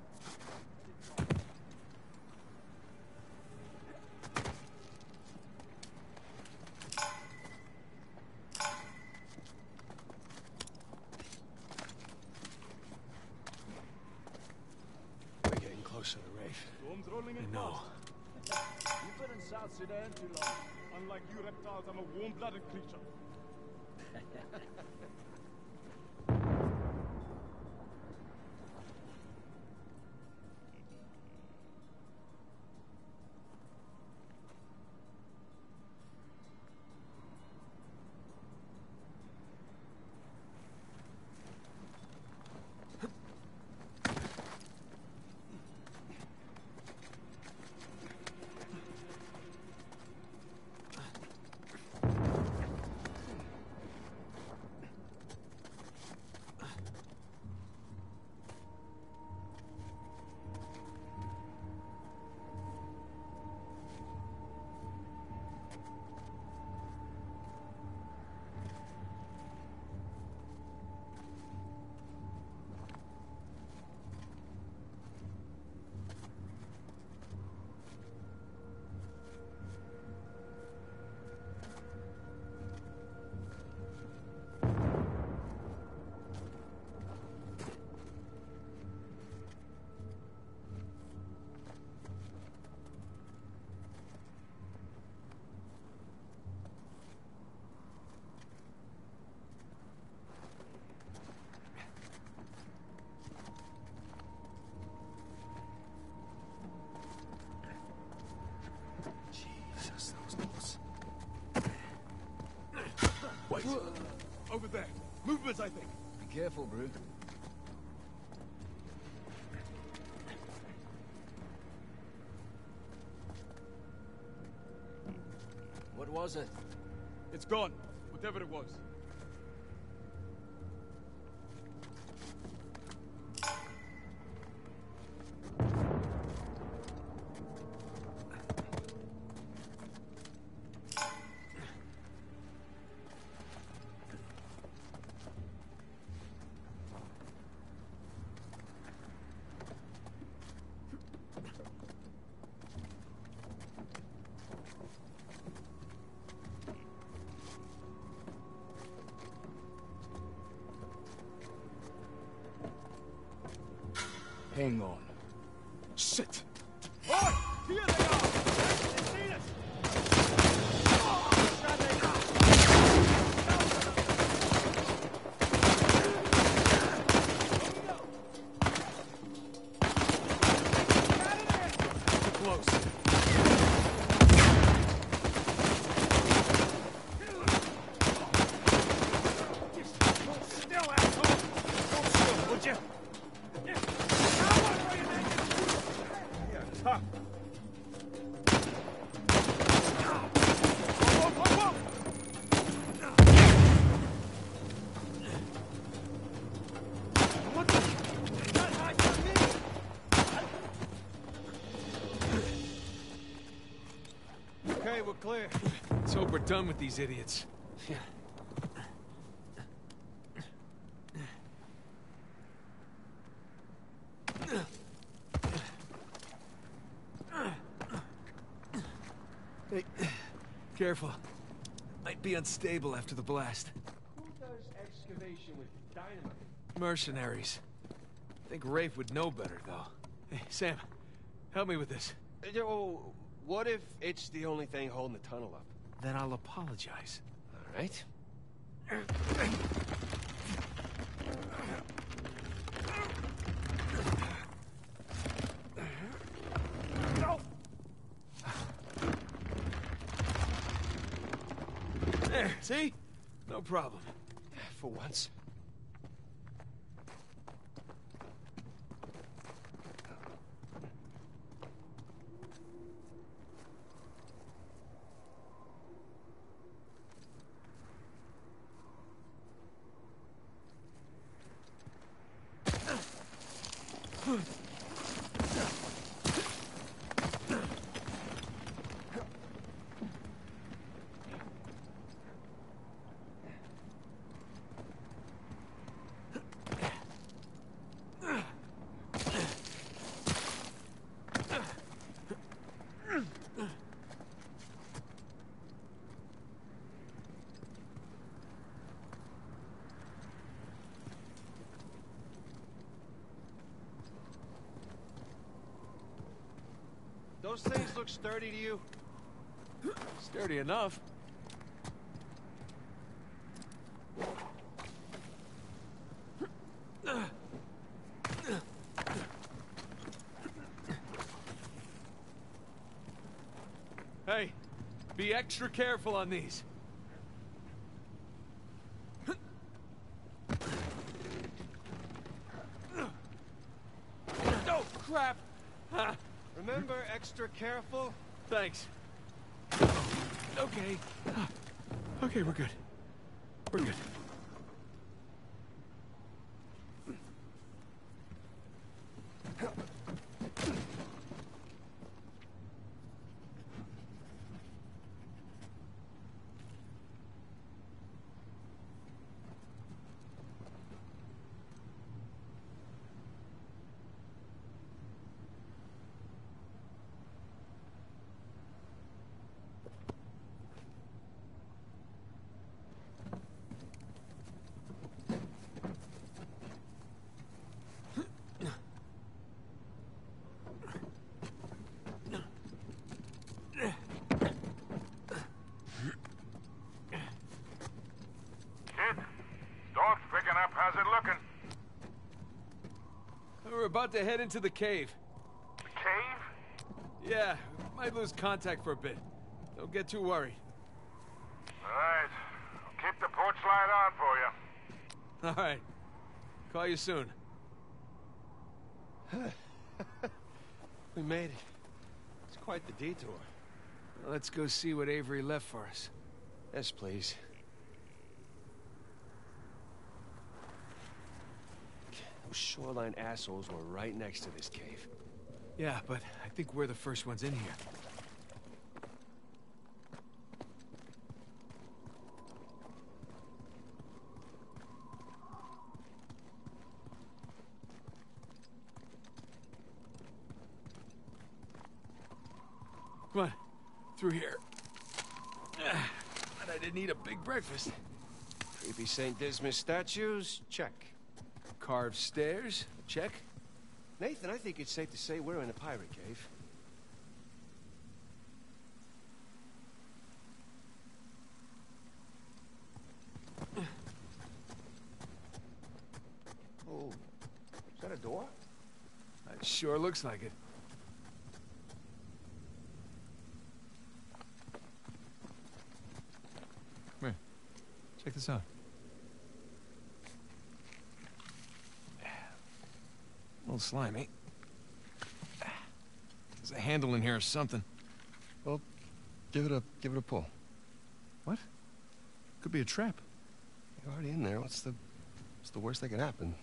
C: Sit tight.
A: We're getting closer to
F: Storm's rolling in fast.
E: You've been in South Sudan too long.
F: Unlike you reptiles, I'm a warm-blooded creature. right. Over there. Movements, I think.
E: Be careful, Brew. What was it?
F: It's gone. Whatever it was.
B: Okay, we're clear. Let's hope we're done with these idiots. Yeah. Hey, careful. Might be unstable after the blast.
A: Who does excavation with dynamite?
B: Mercenaries. I think Rafe would know better, though. Hey, Sam, help me with this.
A: Uh, Oh, what if it's the only thing holding the tunnel up?
B: Then I'll apologize.
A: All right.
B: There, see? No problem.
A: For once. Things look sturdy to you?
B: Sturdy enough. Hey, be extra careful on these. Oh, crap! Ah,
A: Remember, extra
B: thanks. Okay. Ah. Okay, we're good. We're good.
I: Kid, dog's picking up. How's it looking?
B: We're about to head into the cave.
I: The cave?
B: Yeah, might lose contact for a bit. Don't get too worried.
I: All right. I'll keep the porch light on for you.
B: All right. Call you soon.
A: We made it. It's quite the detour.
B: Let's go see what Avery left for us.
A: Yes, please. Assholes were right next to this cave.
B: Yeah, but I think we're the first ones in here. Come on, through here. Ah, But I didn't eat a big breakfast.
A: Creepy St. Dismas statues? Check.
B: Carved stairs? Check.
A: Nathan, I think it's safe to say we're in a pirate cave. Oh, is that a door?
B: It sure looks like it. Come here. Check this out. Little slimy. There's a handle in here or something.
A: Well, Give it a give it a pull.
B: What? Could be a trap.
A: You're already in there. What's the what's the worst that could happen?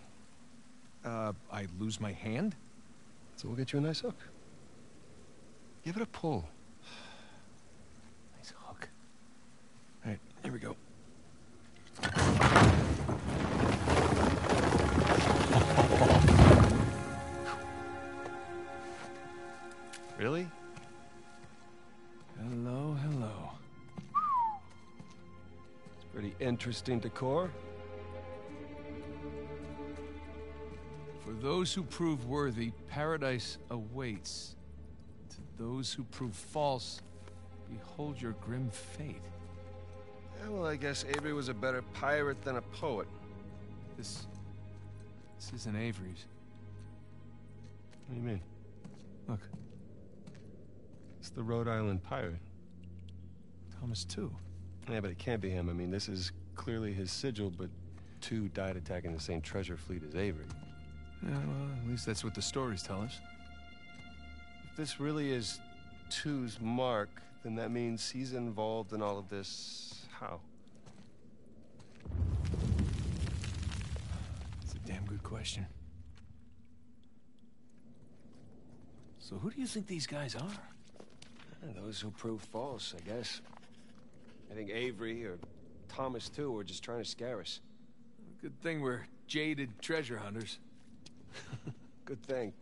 B: Uh, I lose my hand?
A: So we'll get you a nice hook. Give it a pull.
B: Nice hook. All right, here we go.
A: Interesting decor.
B: For those who prove worthy, paradise awaits. To those who prove false, behold your grim fate.
A: Yeah, well, I guess Avery was a better pirate than a poet.
B: This. This isn't Avery's.
A: What do you mean?
B: Look,
A: It's the Rhode Island pirate.
B: Thomas Tew.
A: Yeah, but it can't be him. I mean, this is clearly his sigil, but Tew died attacking the same treasure fleet as Avery.
B: Yeah, well, at least that's what the stories tell us.
A: If this really is Tew's mark, then that means he's involved in all of this. How?
B: It's a damn good question. So who do you think these guys are?
A: Eh, those who prove false, I guess. I think Avery or Thomas, Tew, were just trying to scare us.
B: Good thing we're jaded treasure hunters.
A: Good thing.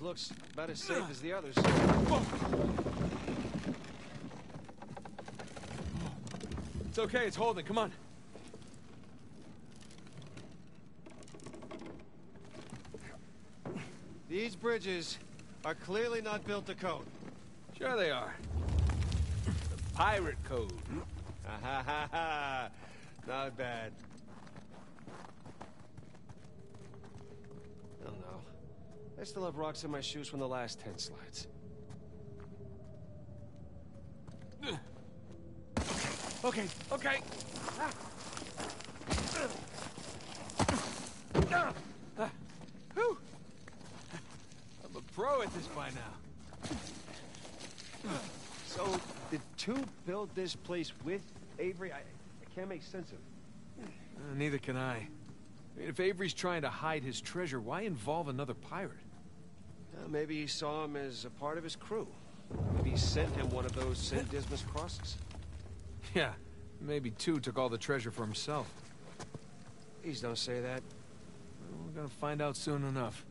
A: Looks about as safe as the others.
B: It's okay, it's holding. Come on.
A: These bridges are clearly not built to code.
B: Sure they are. The pirate code.
A: Ha ha ha ha! Not bad. Oh no. I still have rocks in my shoes from the last ten slides.
B: Okay, okay. Whew. I'm a pro at this by now.
A: So, did Tew build this place with Avery? I, I can't make sense of it.
B: Uh, neither can I. I mean, if Avery's trying to hide his treasure, why involve another pirate?
A: Maybe he saw him as a part of his crew. Maybe he sent him one of those St. Dismas crosses.
B: Yeah, maybe Tew took all the treasure for himself.
A: Please don't say that.
B: We're gonna find out soon enough.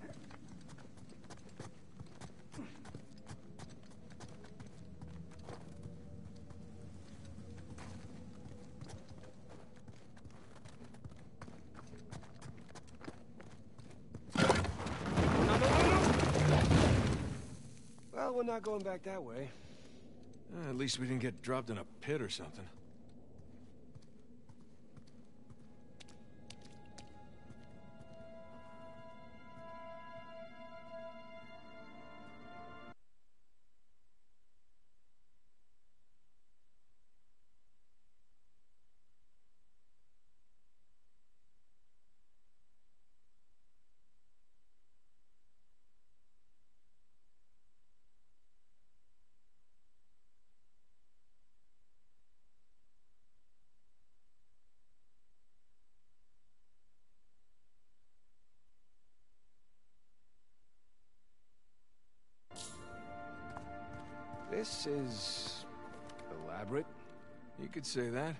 A: we're not going back that way.
B: At least we didn't get dropped in a pit or something.
A: This is elaborate.
B: You could say that.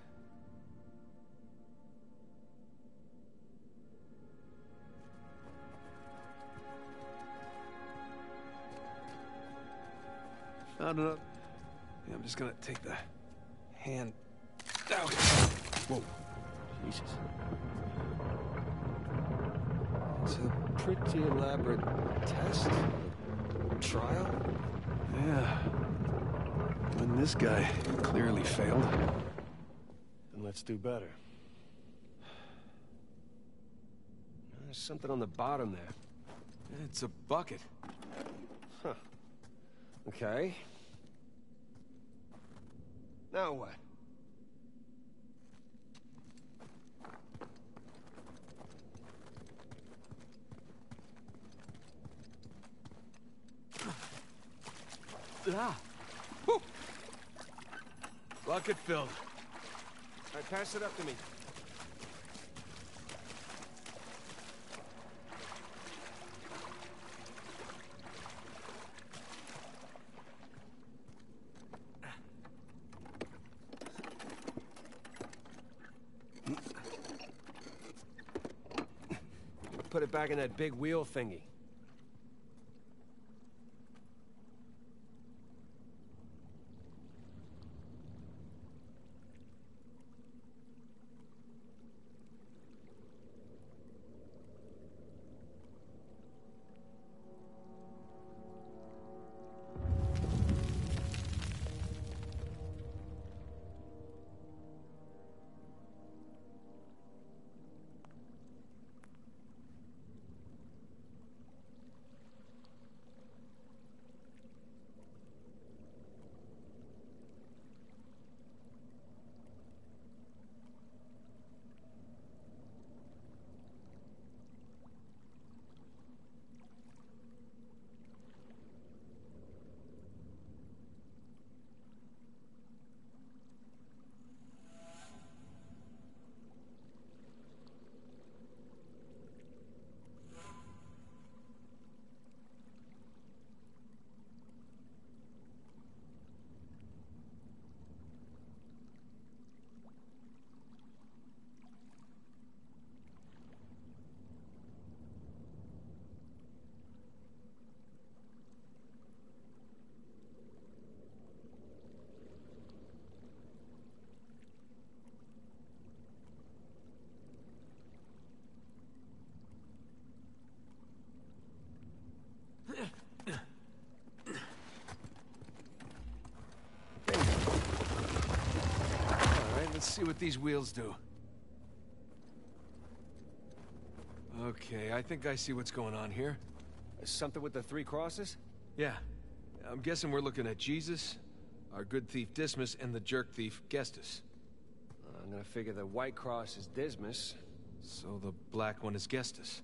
B: Found enough. Yeah, I'm just gonna take the hand out.
A: Whoa. Jesus. It's a pretty elaborate test. Trial?
B: Yeah. When this guy clearly failed.
A: Then let's do better. There's something on the bottom there.
B: It's a bucket. Huh.
A: Okay. Now what?
B: Ah. Bucket filled.
A: All right, pass it up to me. Put it back in that big wheel thingy.
B: These wheels do. Okay, I think I see what's going on here.
A: Something with the three crosses?
B: Yeah. I'm guessing we're looking at Jesus, our good thief Dismas, and the jerk thief Gestas.
A: I'm gonna figure the white cross is Dismas.
B: So the black one is Gestas.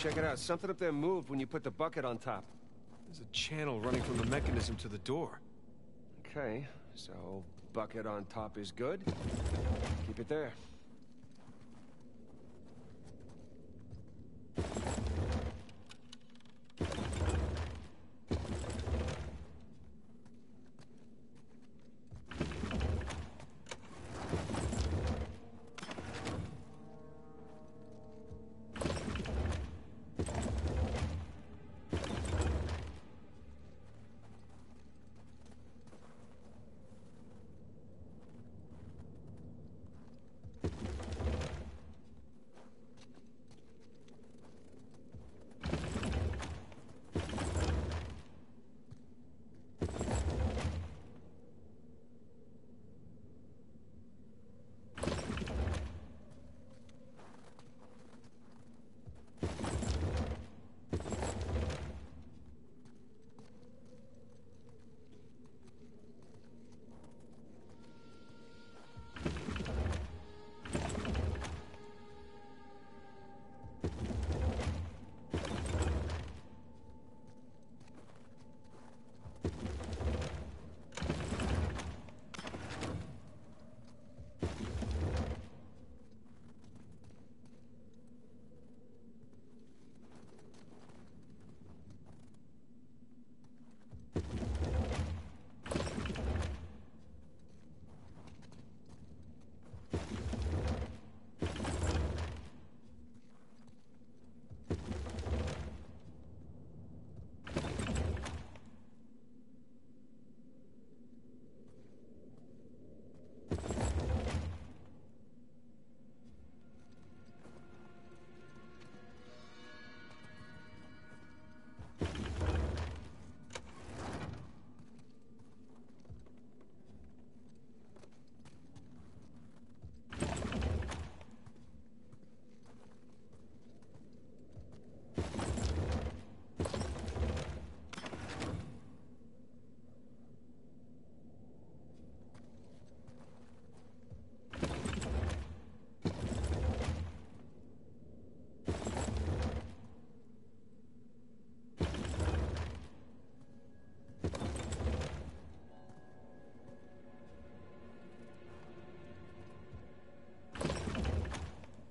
A: Check it out. Something up there moved when you put the bucket on top.
B: There's a channel running from the mechanism to the door.
A: Okay, so bucket on top is good. Keep it there.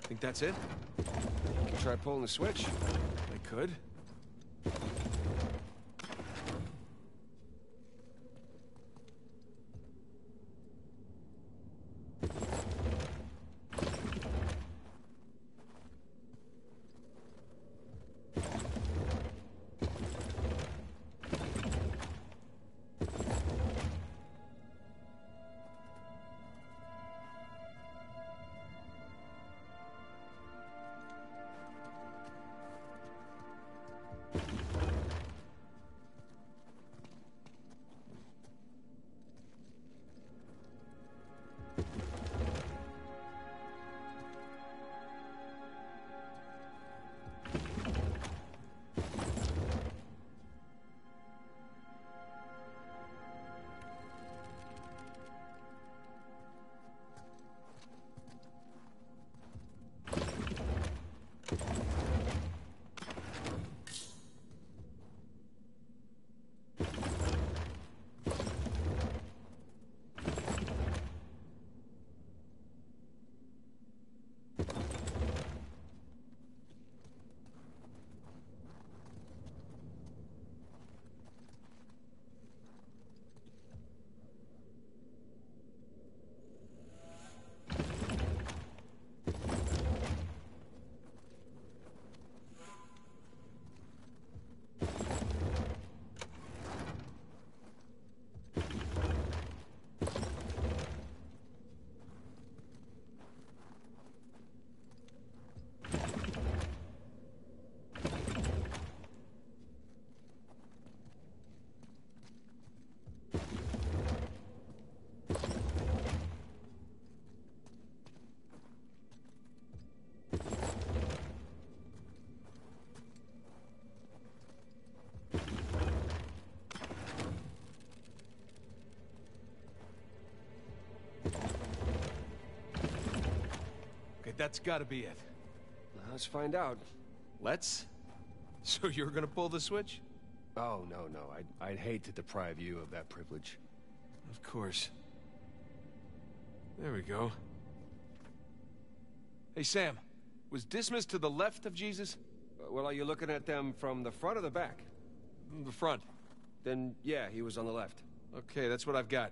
B: Think that's it?
A: Try pulling the switch.
B: I could. That's gotta be it.
A: Let's find out.
B: Let's? So you're gonna pull the switch?
J: Oh, no, no. I'd, I'd hate to deprive you of that privilege.
B: Of course. There we go. Hey, Sam. Was Dismas to the left of Jesus?
A: Uh, Well, are you looking at them from the front or the back?
B: The front.
A: Then, yeah, he was on the left.
B: Okay, that's what I've got.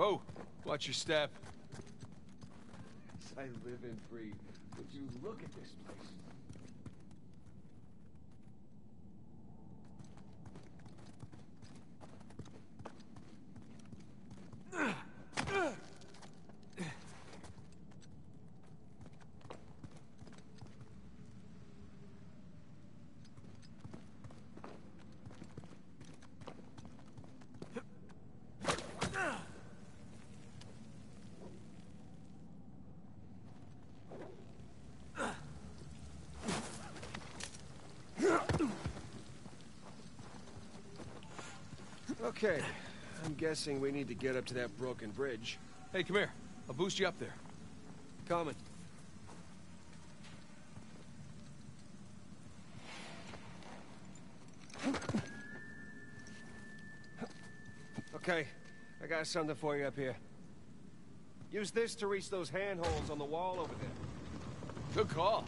B: Whoa, watch your step.
A: I live and breathe. Would you look at this place? Okay, I'm guessing we need to get up to that broken bridge.
B: Hey, come here. I'll boost you up there.
A: Coming. Okay, I got something for you up here. Use this to reach those handholds on the wall over there.
B: Good call.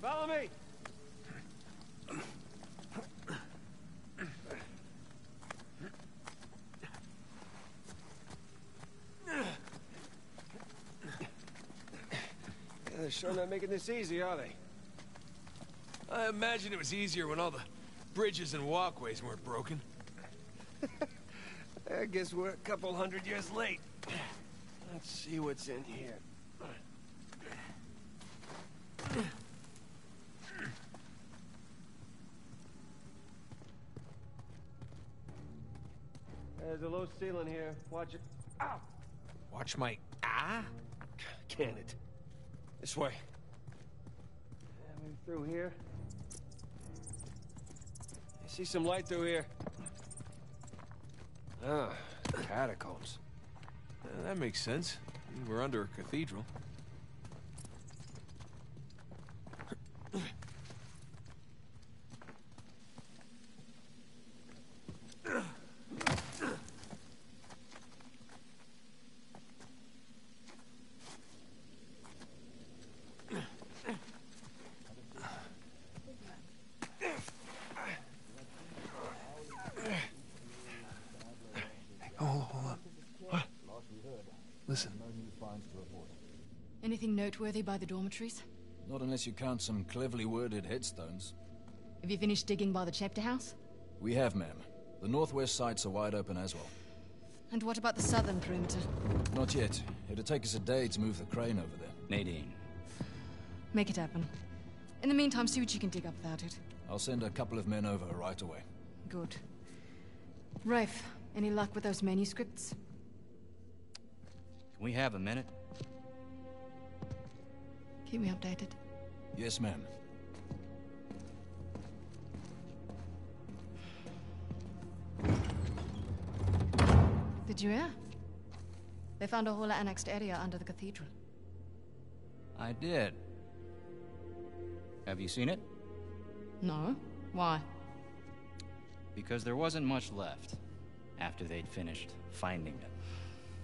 A: Follow me! Yeah, they're sure not making this easy, are they?
B: I imagine it was easier when all the bridges and walkways weren't broken.
A: I guess we're a couple hundred years late. Let's see what's in here. There's a low ceiling here. Watch it. Ow!
B: Watch my ah?
A: Can it? This way. Maybe through here. I see some light through here. Ah, catacombs.
B: Uh, that makes sense. We're under a cathedral. Oh, hold on. What? Listen.
K: Anything noteworthy by the dormitories?
E: Not unless you count some cleverly worded headstones.
K: Have you finished digging by the chapter house?
E: We have, ma'am. The northwest sites are wide open as well.
K: And what about the southern perimeter?
E: Not yet. It'll take us a day to move the crane over there.
D: Nadine.
K: Make it happen. In the meantime, see what you can dig up without it.
E: I'll send a couple of men over right away.
K: Good. Rafe, any luck with those manuscripts?
D: Can we have a minute?
K: Keep me updated.
E: Yes, ma'am.
K: Did you hear? They found a whole annexed area under the cathedral.
D: I did. Have you seen it?
K: No. Why?
D: Because there wasn't much left after they'd finished finding it.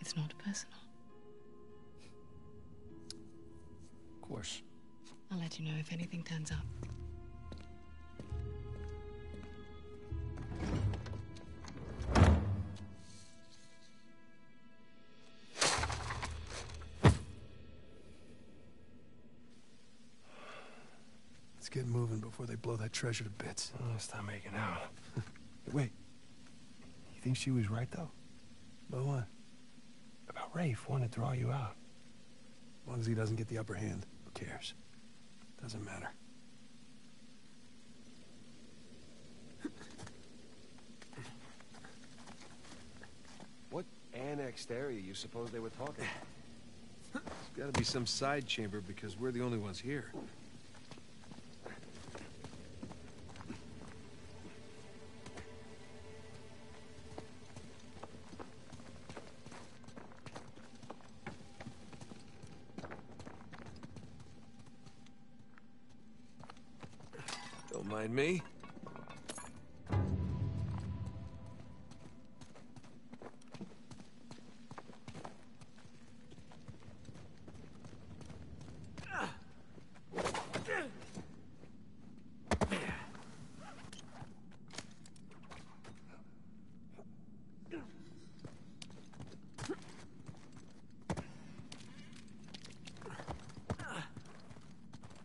K: It's not personal.
D: Of course.
K: I'll let you know if anything turns up.
L: Let's get moving before they blow that treasure to bits.
A: Oh, stop making out. Wait. You think she was right, though?
L: About what?
A: Rafe wanting to draw you out.
L: As long as he doesn't get the upper hand, who cares? Doesn't matter.
M: What annexed area you suppose they were talking
B: There's gotta be some side chamber because we're the only ones here. Don't me.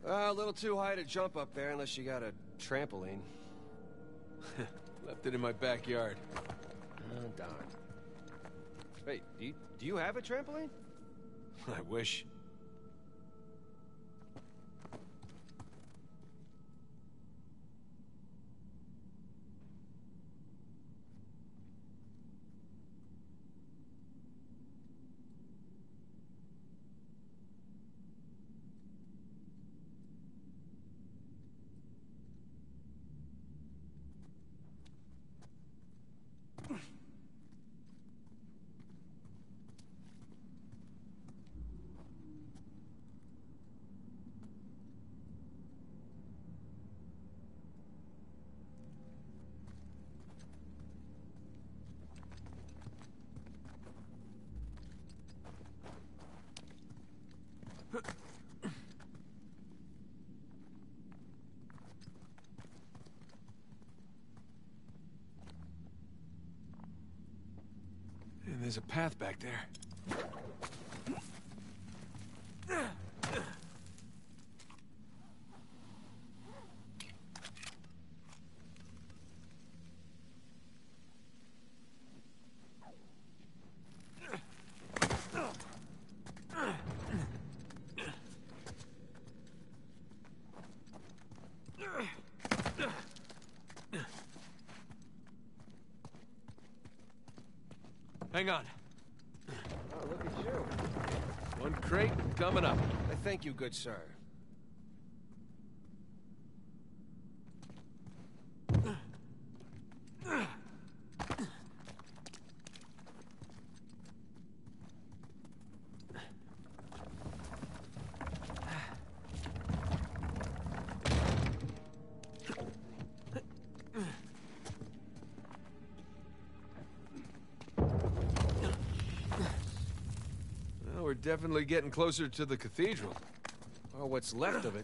M: Uh, a little too high to jump up there unless you got a trampoline.
B: Left it in my backyard.
M: Oh, darn. Wait, do you, do you have a trampoline?
B: I wish. And there's a path back there. Hang on.
A: Oh, look at you.
B: One crate coming up.
A: I thank you, good sir.
B: Definitely getting closer to the cathedral.
A: Or what's left of it.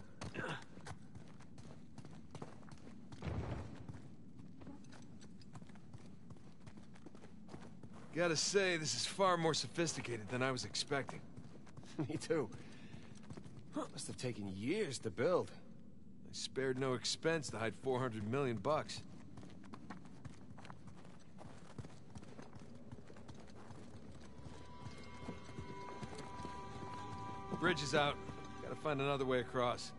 B: Gotta say, this is far more sophisticated than I was expecting.
A: Me too. Must have taken years to build.
B: I spared no expense to hide 400 million bucks. Out. Gotta find another way across.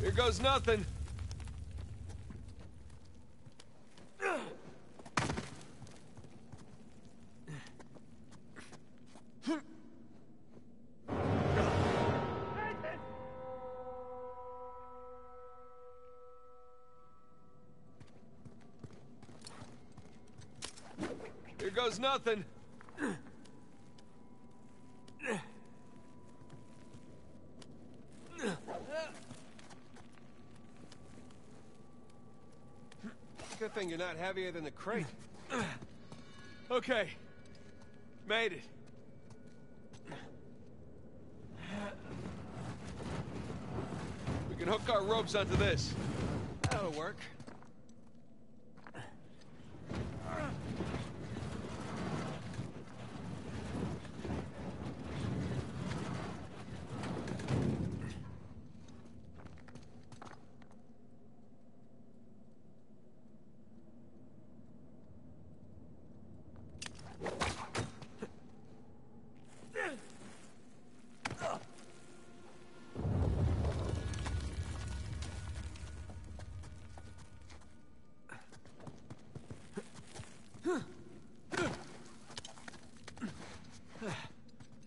B: Here goes nothing. Here goes nothing.
A: Good thing you're not heavier than the crate.
B: Okay. Made it. We can hook our ropes onto this.
A: That'll work.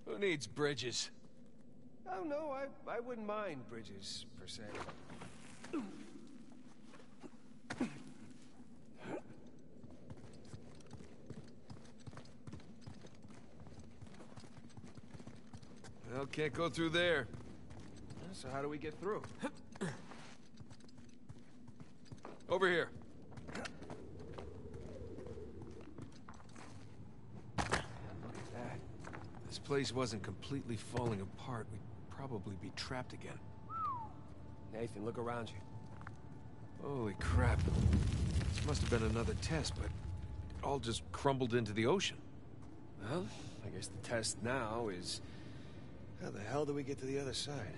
B: Who needs bridges?
A: Oh, no, I, I wouldn't mind bridges, per se.
B: Well, can't go through there.
A: So how do we get through?
B: Over here. This place wasn't completely falling apart. We'd probably be trapped again.
A: Nathan, look around you.
B: Holy crap. This must have been another test, but it all just crumbled into the ocean.
A: Well, I guess the test now is... How the hell do we get to the other side?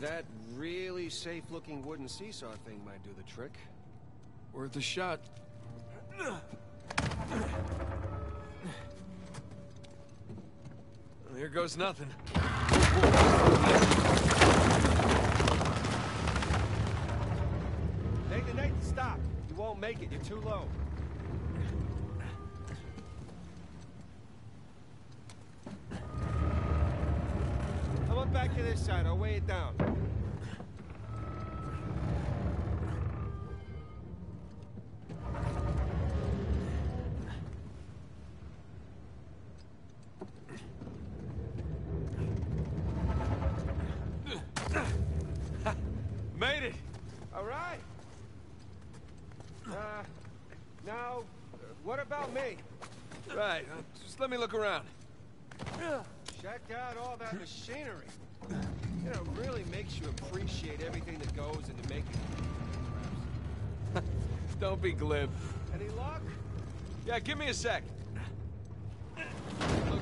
M: That really safe-looking wooden seesaw thing might do the trick.
B: Worth a shot. Well, here goes nothing.
M: Nathan, Nathan, stop! You won't make it. You're too low. Come on back to this side. I'll weigh it down.
B: Made it!
M: All right. Uh, now, uh, me?
B: Right, uh, just let me look around.
M: Check out all that machinery. You know, it really makes you appreciate everything that goes into making
B: Don't be glib.
M: Any luck?
B: Yeah, give me a sec.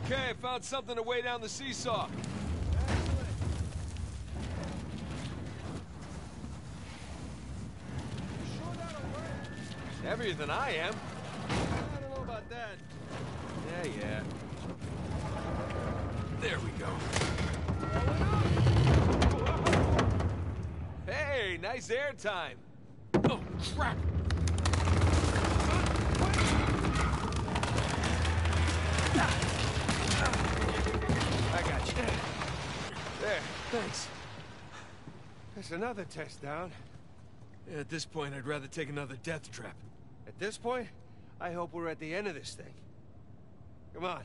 B: Okay, I found something to weigh down the seesaw. Heavier than I am.
M: I don't know about that.
B: Yeah, yeah. There we go. Hey, nice air time. Oh, crap.
M: I got you. There.
B: Thanks.
M: That's another test down.
B: At this point, I'd rather take another death trap.
M: At this point, I hope we're at the end of this thing. Come on.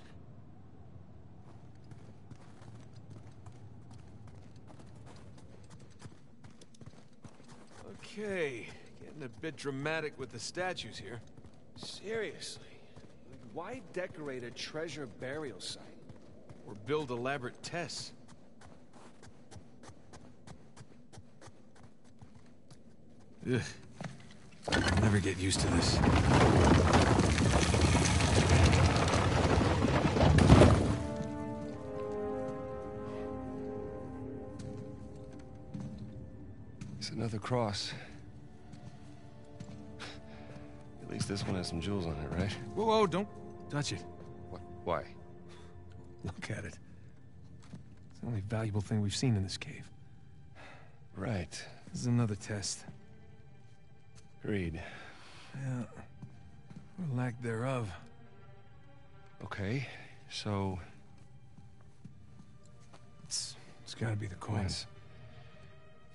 B: Okay, getting a bit dramatic with the statues here.
M: Seriously. Why decorate a treasure burial site?
B: Or build elaborate tests. Ugh. I'll never get used to this.
A: It's another cross. At least this one has some jewels on it, right?
B: Whoa, whoa, don't touch it.
A: What? Why?
L: Look at it. It's the only valuable thing we've seen in this cave.
A: Right.
L: This is another test.
A: Agreed.
L: Yeah. Or lack thereof.
A: Okay, so...
L: It's, it's gotta be the coins.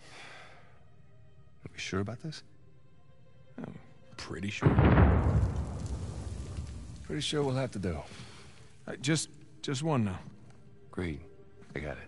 A: Are we sure about this?
L: I'm pretty sure.
A: Pretty sure we'll have to do.
L: Uh, just, just one now.
A: Agreed. I got it.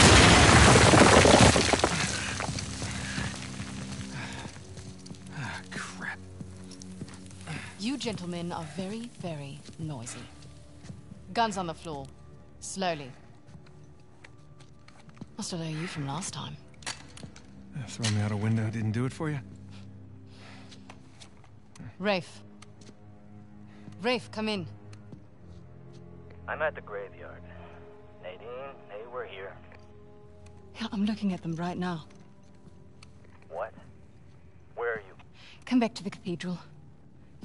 K: You gentlemen are very, very noisy. Guns on the floor. Slowly. Must have known you from last time.
L: Uh, throw me out a window didn't do it for you?
K: Rafe. Rafe, come in.
N: I'm at the graveyard. Nadine, hey, we're here.
K: Yeah, I'm looking at them right now.
N: What? Where are you?
K: Come back to the cathedral.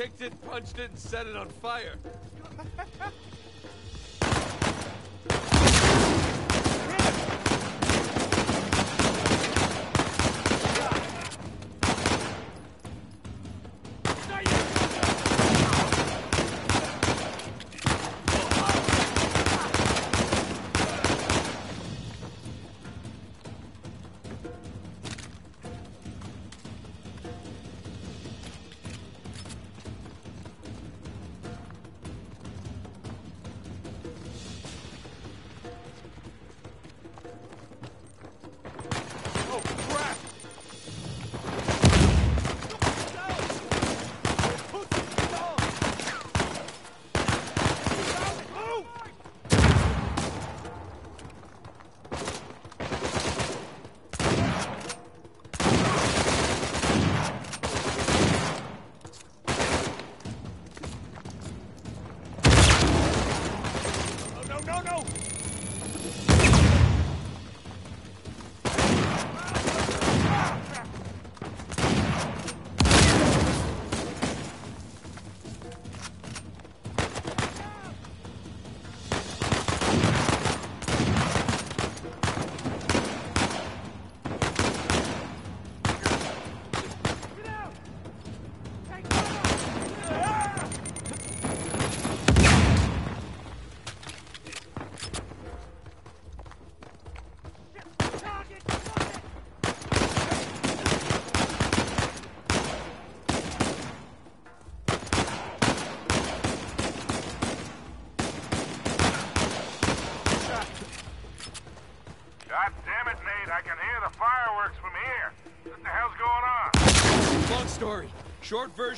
M: Kicked
B: it, punched it, and set it on fire.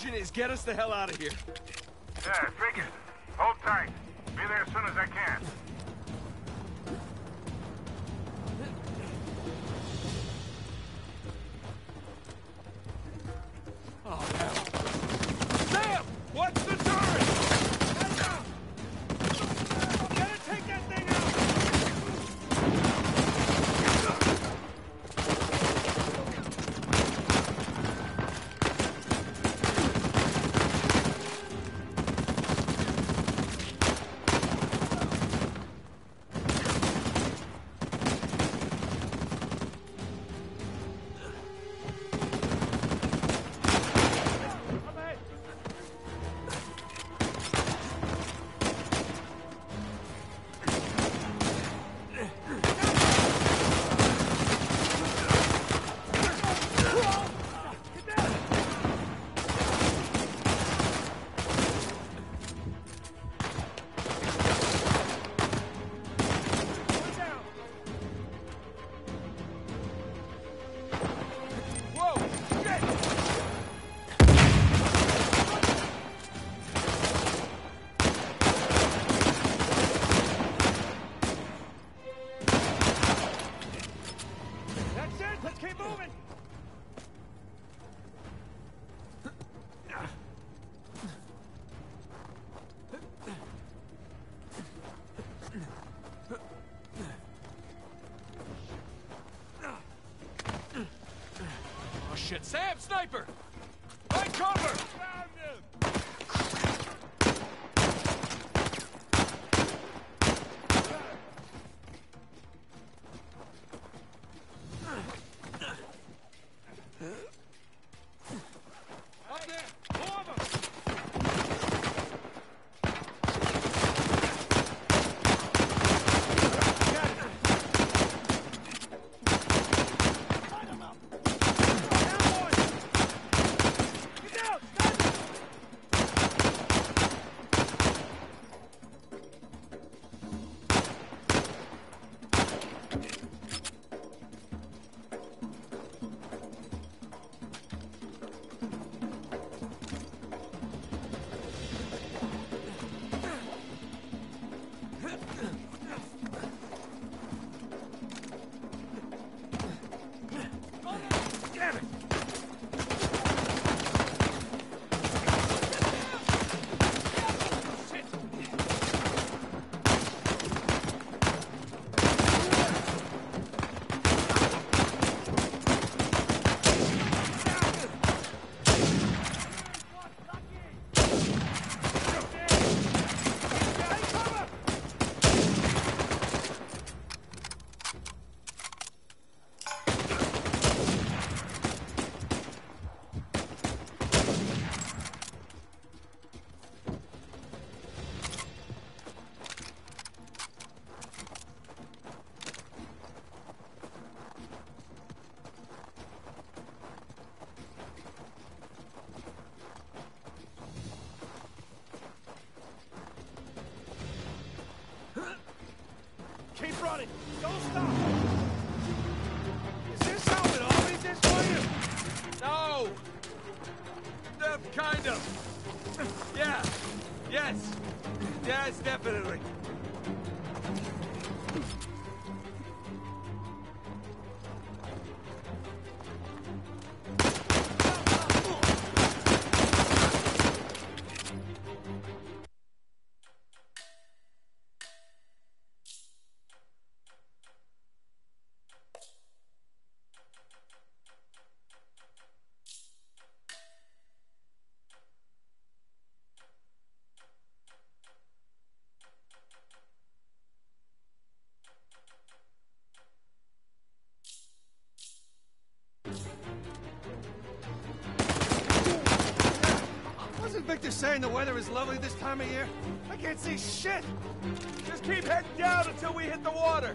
B: Is get us the hell out of here.
A: lovely this time of year. I can't see shit.
B: Just keep heading down until we hit the water.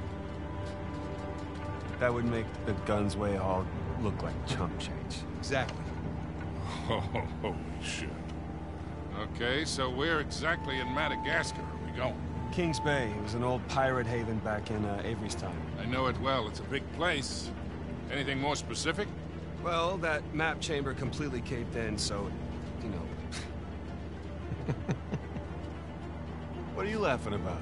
A: That would make the Gunsway all look like chump change.
B: Exactly.
I: Oh, holy shit. Okay, so where exactly in Madagascar are we going?
A: Kings Bay. It was an old pirate haven back in uh, Avery's time.
I: I know it well. It's a big place. Anything more specific?
A: Well, that map chamber completely caved in, so, you know. what are you laughing about?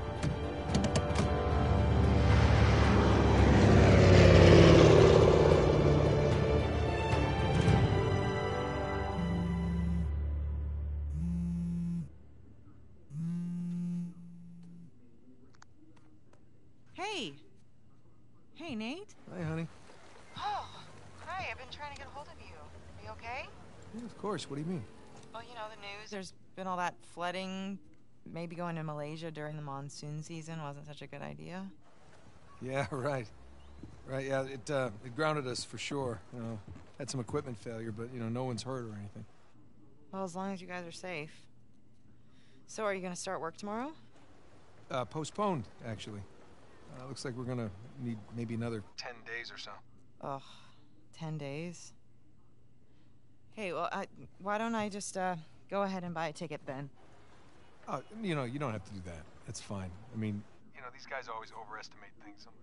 B: Course. What do you mean?
O: Well, you know, the news. There's been all that flooding. Maybe going to Malaysia during the monsoon season wasn't such a good idea.
B: Yeah, right. Right, yeah, it, uh, it grounded us for sure. You know, had some equipment failure, but, you know, no one's hurt or anything.
O: Well, as long as you guys are safe. So, are you going to start work tomorrow?
B: Uh, postponed, actually. Uh, looks like we're gonna need maybe another 10 days or so.
O: Ugh, 10 days. Hey, well, I, why don't I just uh, go ahead and buy a ticket then?
B: Oh, you know, you don't have to do that. That's fine. I mean, you know, these guys always overestimate things. I'm,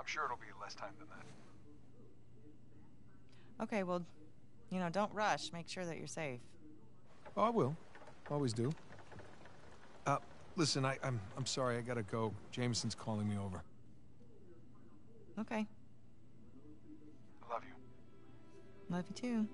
B: I'm sure it'll be less time than that.
O: Okay, well, you know, don't rush. Make sure that you're safe.
B: Oh, I will. Always do. Uh, listen, I, I'm, I'm sorry. I gotta go. Jameson's calling me over.
O: Okay.
B: I love you.
O: Love you too.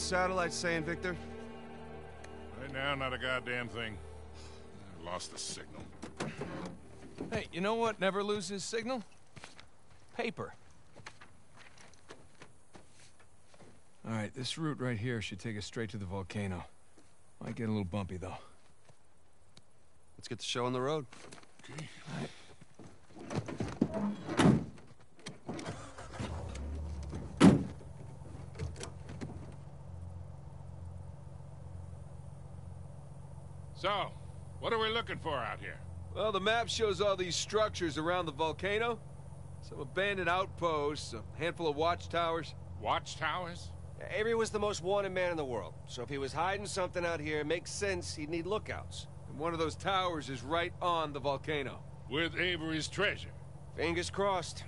A: What are the satellites saying, Victor?
I: Right now, not a goddamn thing. I lost the signal.
B: Hey, you know what never loses signal? Paper. All right, this route right here should take us straight to the volcano. Might get a little bumpy, though.
A: Let's get the show on the road.
I: Okay. So, what are we looking for out here?
P: Well, the map shows all these structures around the volcano. Some abandoned outposts, a handful of watchtowers.
I: Watchtowers?
Q: Avery was the most wanted man in the world, so if he was hiding something out here, it makes sense he'd need lookouts.
P: And one of those towers is right on the volcano.
I: With Avery's treasure.
Q: Fingers crossed.